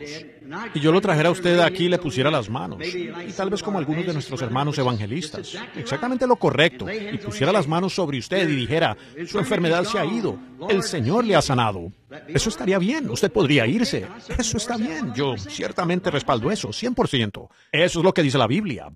y yo lo trajera a usted aquí y le pusiera las manos, y tal vez como algunos de nuestros hermanos evangelistas, exactamente lo correcto, y pusiera las manos sobre usted y dijera, su enfermedad se ha ido, el Señor le ha sanado, eso estaría bien, usted podría irse, eso está bien, yo ciertamente respaldo eso, 100%, eso es lo que dice la Biblia.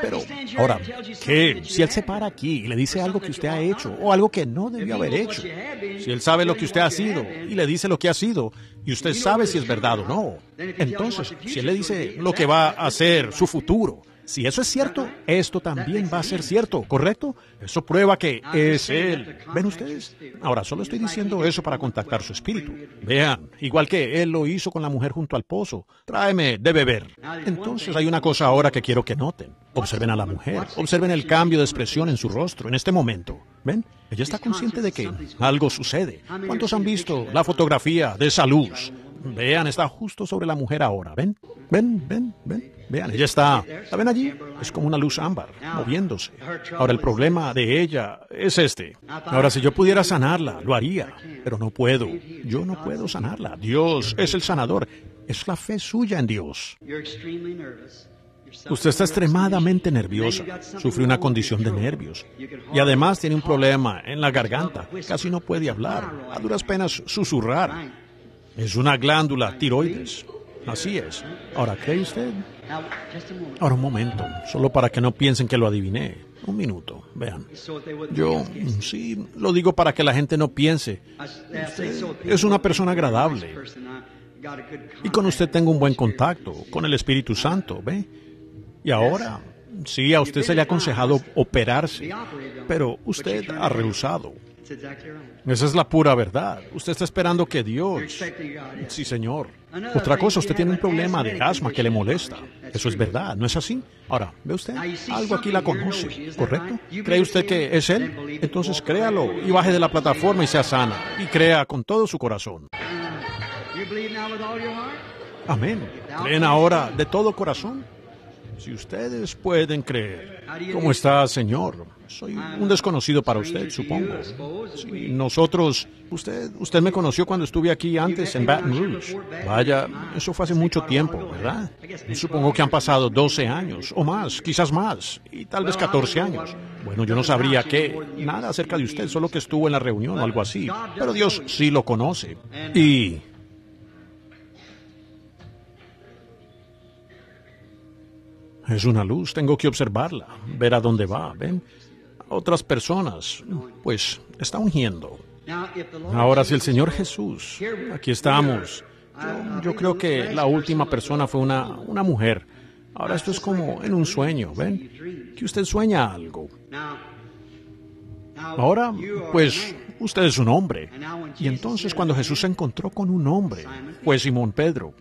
Pero, ahora, ¿qué? Si Él se para aquí y le dice algo que usted ha hecho o algo que no debió haber hecho, si Él sabe lo que usted ha sido y le dice lo que ha sido, y usted sabe si es verdad o no, entonces, si Él le dice lo que va a ser su futuro, si eso es cierto, esto también va a ser cierto, ¿correcto? Eso prueba que es Él. ¿Ven ustedes? Ahora, solo estoy diciendo eso para contactar su espíritu. Vean, igual que Él lo hizo con la mujer junto al pozo. Tráeme de beber. Entonces hay una cosa ahora que quiero que noten. Observen a la mujer. Observen el cambio de expresión en su rostro en este momento. ¿Ven? Ella está consciente de que algo sucede. ¿Cuántos han visto la fotografía de esa luz? Vean, está justo sobre la mujer ahora. ¿Ven? ¿Ven? ¿Ven? ¿Ven? Vean, ella está, ¿la ven allí? Es como una luz ámbar, moviéndose. Ahora, el problema de ella es este. Ahora, si yo pudiera sanarla, lo haría, pero no puedo. Yo no puedo sanarla. Dios es el sanador. Es la fe suya en Dios. Usted está extremadamente nerviosa, sufre una condición de nervios y además tiene un problema en la garganta, casi no puede hablar, a duras penas susurrar. Es una glándula tiroides. Así es. Ahora, ¿cree usted? Ahora un momento, solo para que no piensen que lo adiviné. Un minuto, vean. Yo sí lo digo para que la gente no piense. Usted es una persona agradable. Y con usted tengo un buen contacto, con el Espíritu Santo, ¿ve? Y ahora, sí, a usted se le ha aconsejado operarse, pero usted ha rehusado. Esa es la pura verdad. Usted está esperando que Dios... Sí, Señor. Otra cosa, usted tiene un problema de asma que le molesta. Eso es verdad, ¿no es así? Ahora, ¿ve usted? Algo aquí la conoce, ¿correcto? ¿Cree usted que es Él? Entonces créalo y baje de la plataforma y sea sana. Y crea con todo su corazón. Amén. ¿Creen ahora de todo corazón? Si ustedes pueden creer. ¿Cómo está, Señor? Soy un desconocido para usted, supongo. Si nosotros, usted, usted me conoció cuando estuve aquí antes en Baton Rouge. Vaya, eso fue hace mucho tiempo, ¿verdad? Supongo que han pasado 12 años o más, quizás más, y tal vez 14 años. Bueno, yo no sabría qué, nada acerca de usted, solo que estuvo en la reunión o algo así. Pero Dios sí lo conoce. Y Es una luz, tengo que observarla, ver a dónde va, ¿ven? Otras personas, pues, está ungiendo. Ahora, si el Señor Jesús, aquí estamos, yo, yo, creo que la última persona fue una, una mujer. Ahora esto es como en un sueño, ¿ven? Que usted sueña algo. Ahora, pues, usted es un hombre. Y entonces cuando Jesús se encontró con un hombre, fue Simón Pedro,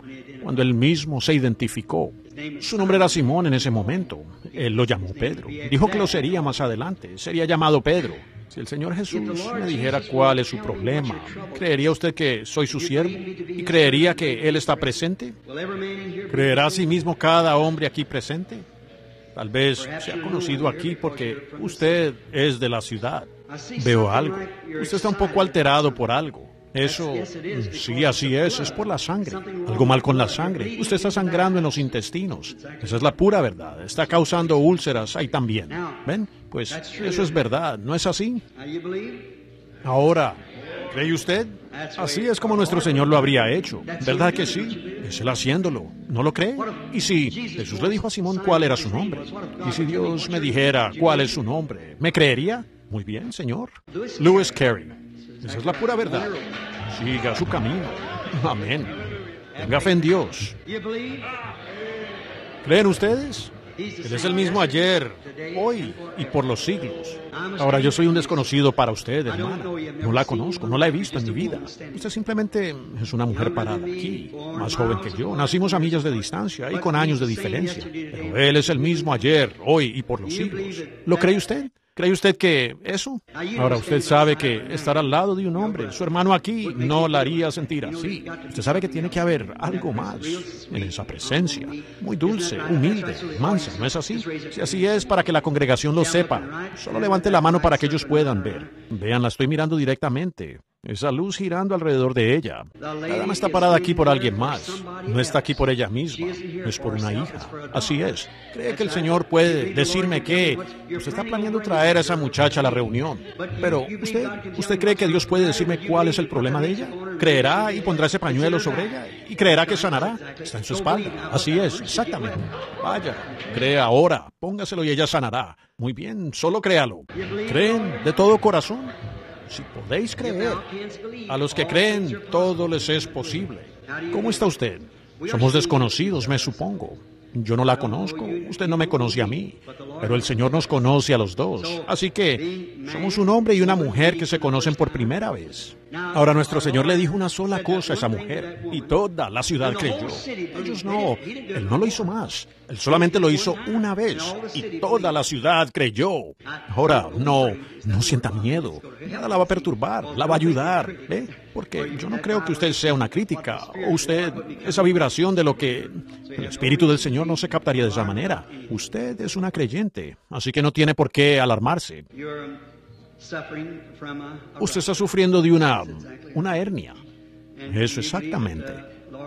cuando él mismo se identificó. Su nombre era Simón en ese momento. Él lo llamó Pedro. Dijo que lo sería más adelante. Sería llamado Pedro. Si el Señor Jesús me dijera cuál es su problema, ¿creería usted que soy su siervo? ¿Y creería que Él está presente? ¿Creerá a sí mismo cada hombre aquí presente? Tal vez se ha conocido aquí porque usted es de la ciudad. Veo algo. Usted está un poco alterado por algo. Eso, sí, así es, es por la sangre. Algo mal con la sangre. Usted está sangrando en los intestinos. Esa es la pura verdad. Está causando úlceras ahí también. ¿Ven? Pues eso es verdad, ¿no es así? Ahora, ¿Cree usted? Así es como nuestro Señor lo habría hecho. ¿Verdad que sí? Es Él haciéndolo. ¿No lo cree? Y si Jesús le dijo a Simón cuál era su nombre, y si Dios me dijera cuál es su nombre, ¿me creería? Muy bien, Señor. Lewis Carey. Esa es la pura verdad. Siga su camino. Amén. Tenga fe en Dios. ¿Creen ustedes? Él es el mismo ayer, hoy y por los siglos. Ahora yo soy un desconocido para usted, hermana. No la conozco, no la he visto en mi vida. Usted simplemente es una mujer parada aquí, más joven que yo. Nacimos a millas de distancia y con años de diferencia. Pero Él es el mismo ayer, hoy y por los siglos. ¿Lo cree usted? ¿Cree usted que eso? Ahora usted sabe que estar al lado de un hombre, su hermano aquí, no la haría sentir así. Usted sabe que tiene que haber algo más en esa presencia. Muy dulce, humilde, mansa, ¿no es así? Si así es, para que la congregación lo sepa, solo levante la mano para que ellos puedan ver. Vean, la estoy mirando directamente. Esa luz girando alrededor de ella. La dama está parada aquí por alguien más. No está aquí por ella misma. No es por una hija. Así es. ¿Cree que el Señor puede decirme que usted está planeando traer a esa muchacha a la reunión? Pero, ¿usted, ¿usted cree que Dios puede decirme cuál es el problema de ella? ¿Creerá y pondrá ese pañuelo sobre ella? ¿Y creerá que sanará? Está en su espalda. Así es, exactamente. Vaya, crea ahora. Póngaselo y ella sanará. Muy bien, solo créalo. ¿Creen de todo corazón? Si podéis creer, a los que creen todo les es posible. ¿Cómo está usted? Somos desconocidos, me supongo. Yo no la conozco, usted no me conoce a mí, pero el Señor nos conoce a los dos. Así que somos un hombre y una mujer que se conocen por primera vez. Ahora nuestro Señor le dijo una sola cosa a esa mujer y toda la ciudad creyó. Ellos no, Él no lo hizo más. Él solamente lo hizo una vez y toda la ciudad creyó. Ahora, no, no sienta miedo. Nada la va a perturbar, la va a ayudar. ¿eh? Porque yo no creo que usted sea una crítica o usted, esa vibración de lo que el Espíritu del Señor no se captaría de esa manera. Usted es una creyente, así que no tiene por qué alarmarse. Usted está sufriendo de una, una hernia. Eso exactamente.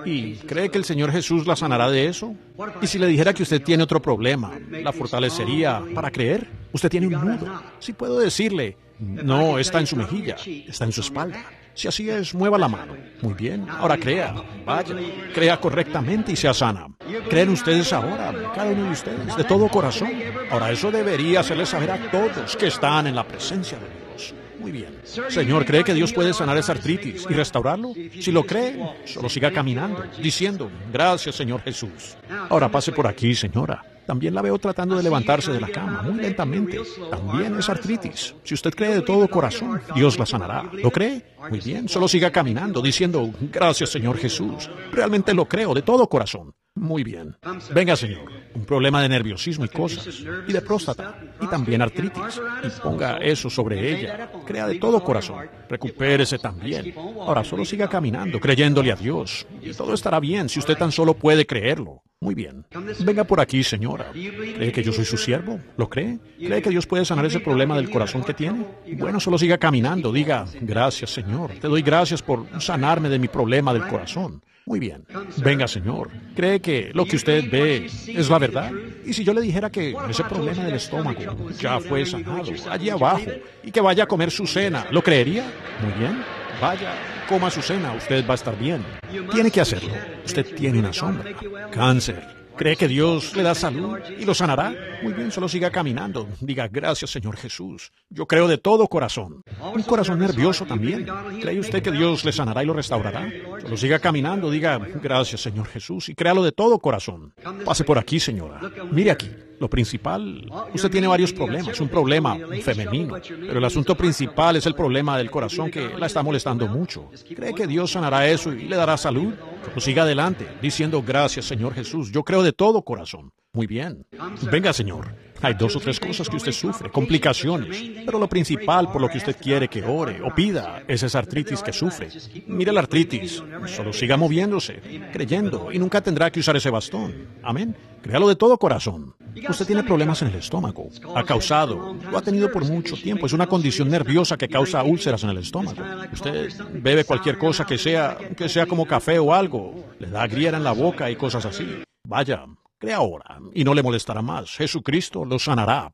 ¿Y cree que el Señor Jesús la sanará de eso? ¿Y si le dijera que usted tiene otro problema, la fortalecería para creer? Usted tiene un nudo. Si puedo decirle, no está en su mejilla, está en su espalda. Si así es, mueva la mano. Muy bien. Ahora crea. Vaya. Crea correctamente y sea sana. ¿Creen ustedes ahora, cada uno de ustedes, de todo corazón? Ahora eso debería hacerles saber a todos que están en la presencia de Dios. Muy bien. Señor, ¿cree que Dios puede sanar esa artritis y restaurarlo? Si lo cree, solo siga caminando, diciendo, gracias Señor Jesús. Ahora pase por aquí, señora. También la veo tratando de levantarse de la cama, muy lentamente. También es artritis. Si usted cree de todo corazón, Dios la sanará. ¿Lo cree? Muy bien, solo siga caminando, diciendo, gracias Señor Jesús. Realmente lo creo de todo corazón. Muy bien. Venga, Señor. Un problema de nerviosismo y cosas. Y de próstata. Y también artritis. Y ponga eso sobre ella. Crea de todo corazón. Recupérese también. Ahora solo siga caminando, creyéndole a Dios. Y todo estará bien si usted tan solo puede creerlo. Muy bien. Venga por aquí, señora. ¿Cree que yo soy su siervo? ¿Lo cree? ¿Cree que Dios puede sanar ese problema del corazón que tiene? Bueno, solo siga caminando. Diga, gracias, Señor. Te doy gracias por sanarme de mi problema del corazón. Muy bien. Venga, señor. ¿Cree que lo que usted ve es la verdad? Y si yo le dijera que ese problema del estómago ya fue sanado allí abajo y que vaya a comer su cena, ¿lo creería? Muy bien. Vaya, coma su cena, usted va a estar bien. Tiene que hacerlo. Usted tiene una sombra. Cáncer. ¿Cree que Dios le da salud y lo sanará? Muy bien, solo siga caminando. Diga, gracias Señor Jesús. Yo creo de todo corazón. Un corazón nervioso también. ¿Cree usted que Dios le sanará y lo restaurará? Solo siga caminando. Diga, gracias Señor Jesús. Y créalo de todo corazón. Pase por aquí, señora. Mire aquí. Lo principal, usted tiene varios problemas, un problema femenino, pero el asunto principal es el problema del corazón que la está molestando mucho. ¿Cree que Dios sanará eso y le dará salud? Pues siga adelante, diciendo gracias Señor Jesús, yo creo de todo corazón. Muy bien. Venga Señor, hay dos o tres cosas que usted sufre, complicaciones, pero lo principal por lo que usted quiere que ore o pida es esa artritis que sufre. Mire la artritis, solo siga moviéndose, creyendo, y nunca tendrá que usar ese bastón. Amén. Créalo de todo corazón. Usted tiene problemas en el estómago. Ha causado, lo ha tenido por mucho tiempo. Es una condición nerviosa que causa úlceras en el estómago. Usted bebe cualquier cosa que sea, que sea como café o algo. Le da griera en la boca y cosas así. Vaya, Crea ahora y no le molestará más. Jesucristo lo sanará.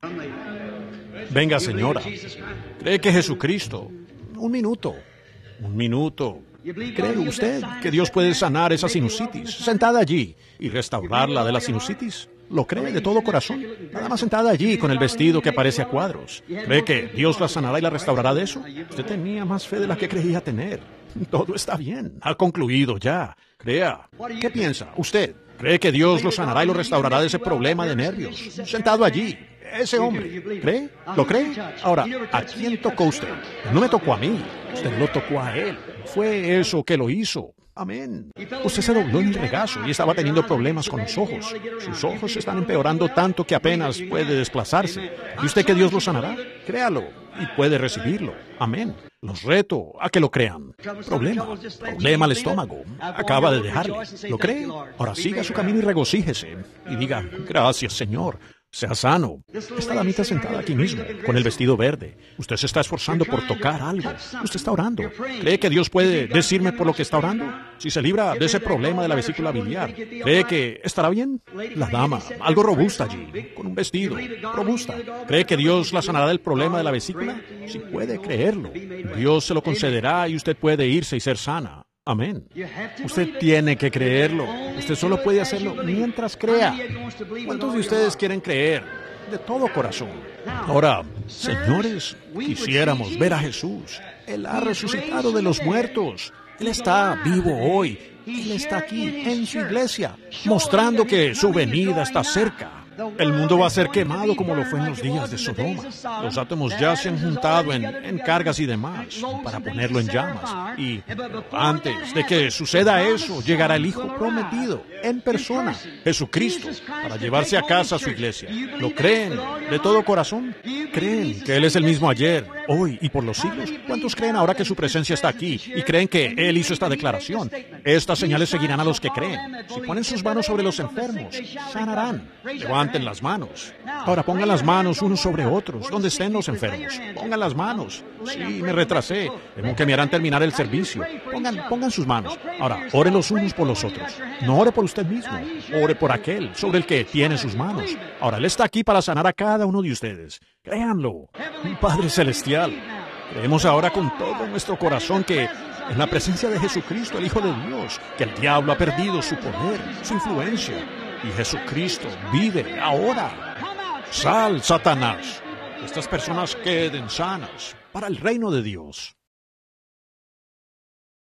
Venga, señora. ¿Cree que Jesucristo? Un minuto. Un minuto. ¿Cree usted que Dios puede sanar esa sinusitis sentada allí y restaurarla de la sinusitis? ¿Lo cree de todo corazón? Nada más sentada allí con el vestido que parece a cuadros. ¿Cree que Dios la sanará y la restaurará de eso? Usted tenía más fe de la que creía tener. Todo está bien. Ha concluido ya. Crea. ¿Qué piensa? ¿Usted cree que Dios lo sanará y lo restaurará de ese problema de nervios? Sentado allí. Ese hombre. ¿Cree? ¿Lo cree? Ahora, ¿a quién tocó usted? No me tocó a mí. Usted lo tocó a él. Fue eso que lo hizo. Amén. Usted se dobló en el regazo y estaba teniendo problemas con los ojos. Sus ojos están empeorando tanto que apenas puede desplazarse. ¿Y usted que Dios lo sanará? Créalo y puede recibirlo. Amén. Los reto a que lo crean. Problema. Problema al estómago. Acaba de dejarle. ¿Lo cree? Ahora siga su camino y regocíjese. Y diga, gracias Señor. Sea sano. Está la mitad sentada aquí mismo, con el vestido verde. Usted se está esforzando por tocar algo. Usted está orando. ¿Cree que Dios puede decirme por lo que está orando? Si se libra de ese problema de la vesícula biliar, ¿cree que estará bien? La dama, algo robusta allí, con un vestido, robusta. ¿Cree que Dios la sanará del problema de la vesícula? Si puede creerlo, Dios se lo concederá y usted puede irse y ser sana. Amén. Usted tiene que creerlo. Usted solo puede hacerlo mientras crea. ¿Cuántos de ustedes quieren creer? De todo corazón. Ahora, señores, quisiéramos ver a Jesús. Él ha resucitado de los muertos. Él está vivo hoy. Él está aquí en su iglesia, mostrando que su venida está cerca. El mundo va a ser quemado como lo fue en los días de Sodoma. Los átomos ya se han juntado en, cargas y demás para ponerlo en llamas. Y antes de que suceda eso, llegará el Hijo prometido en persona, Jesucristo, para llevarse a casa a su iglesia. ¿Lo creen de todo corazón? ¿Creen que Él es el mismo ayer, hoy y por los siglos? ¿Cuántos creen ahora que su presencia está aquí y creen que Él hizo esta declaración? Estas señales seguirán a los que creen. Si ponen sus manos sobre los enfermos, sanarán levanten las manos. Ahora pongan las manos unos sobre otros, donde estén los enfermos. Pongan las manos. Sí, me retrasé. Tengo que me harán terminar el servicio. Pongan, pongan sus manos. Ahora, ore los unos por los otros. No ore por usted mismo. Ore por aquel sobre el que tiene sus manos. Ahora, Él está aquí para sanar a cada uno de ustedes. Créanlo. Padre Celestial. Creemos ahora con todo nuestro corazón que en la presencia de Jesucristo, el Hijo de Dios, que el diablo ha perdido su poder, su influencia, y Jesucristo vive ahora. Sal, Satanás. Estas personas queden sanas para el reino de Dios.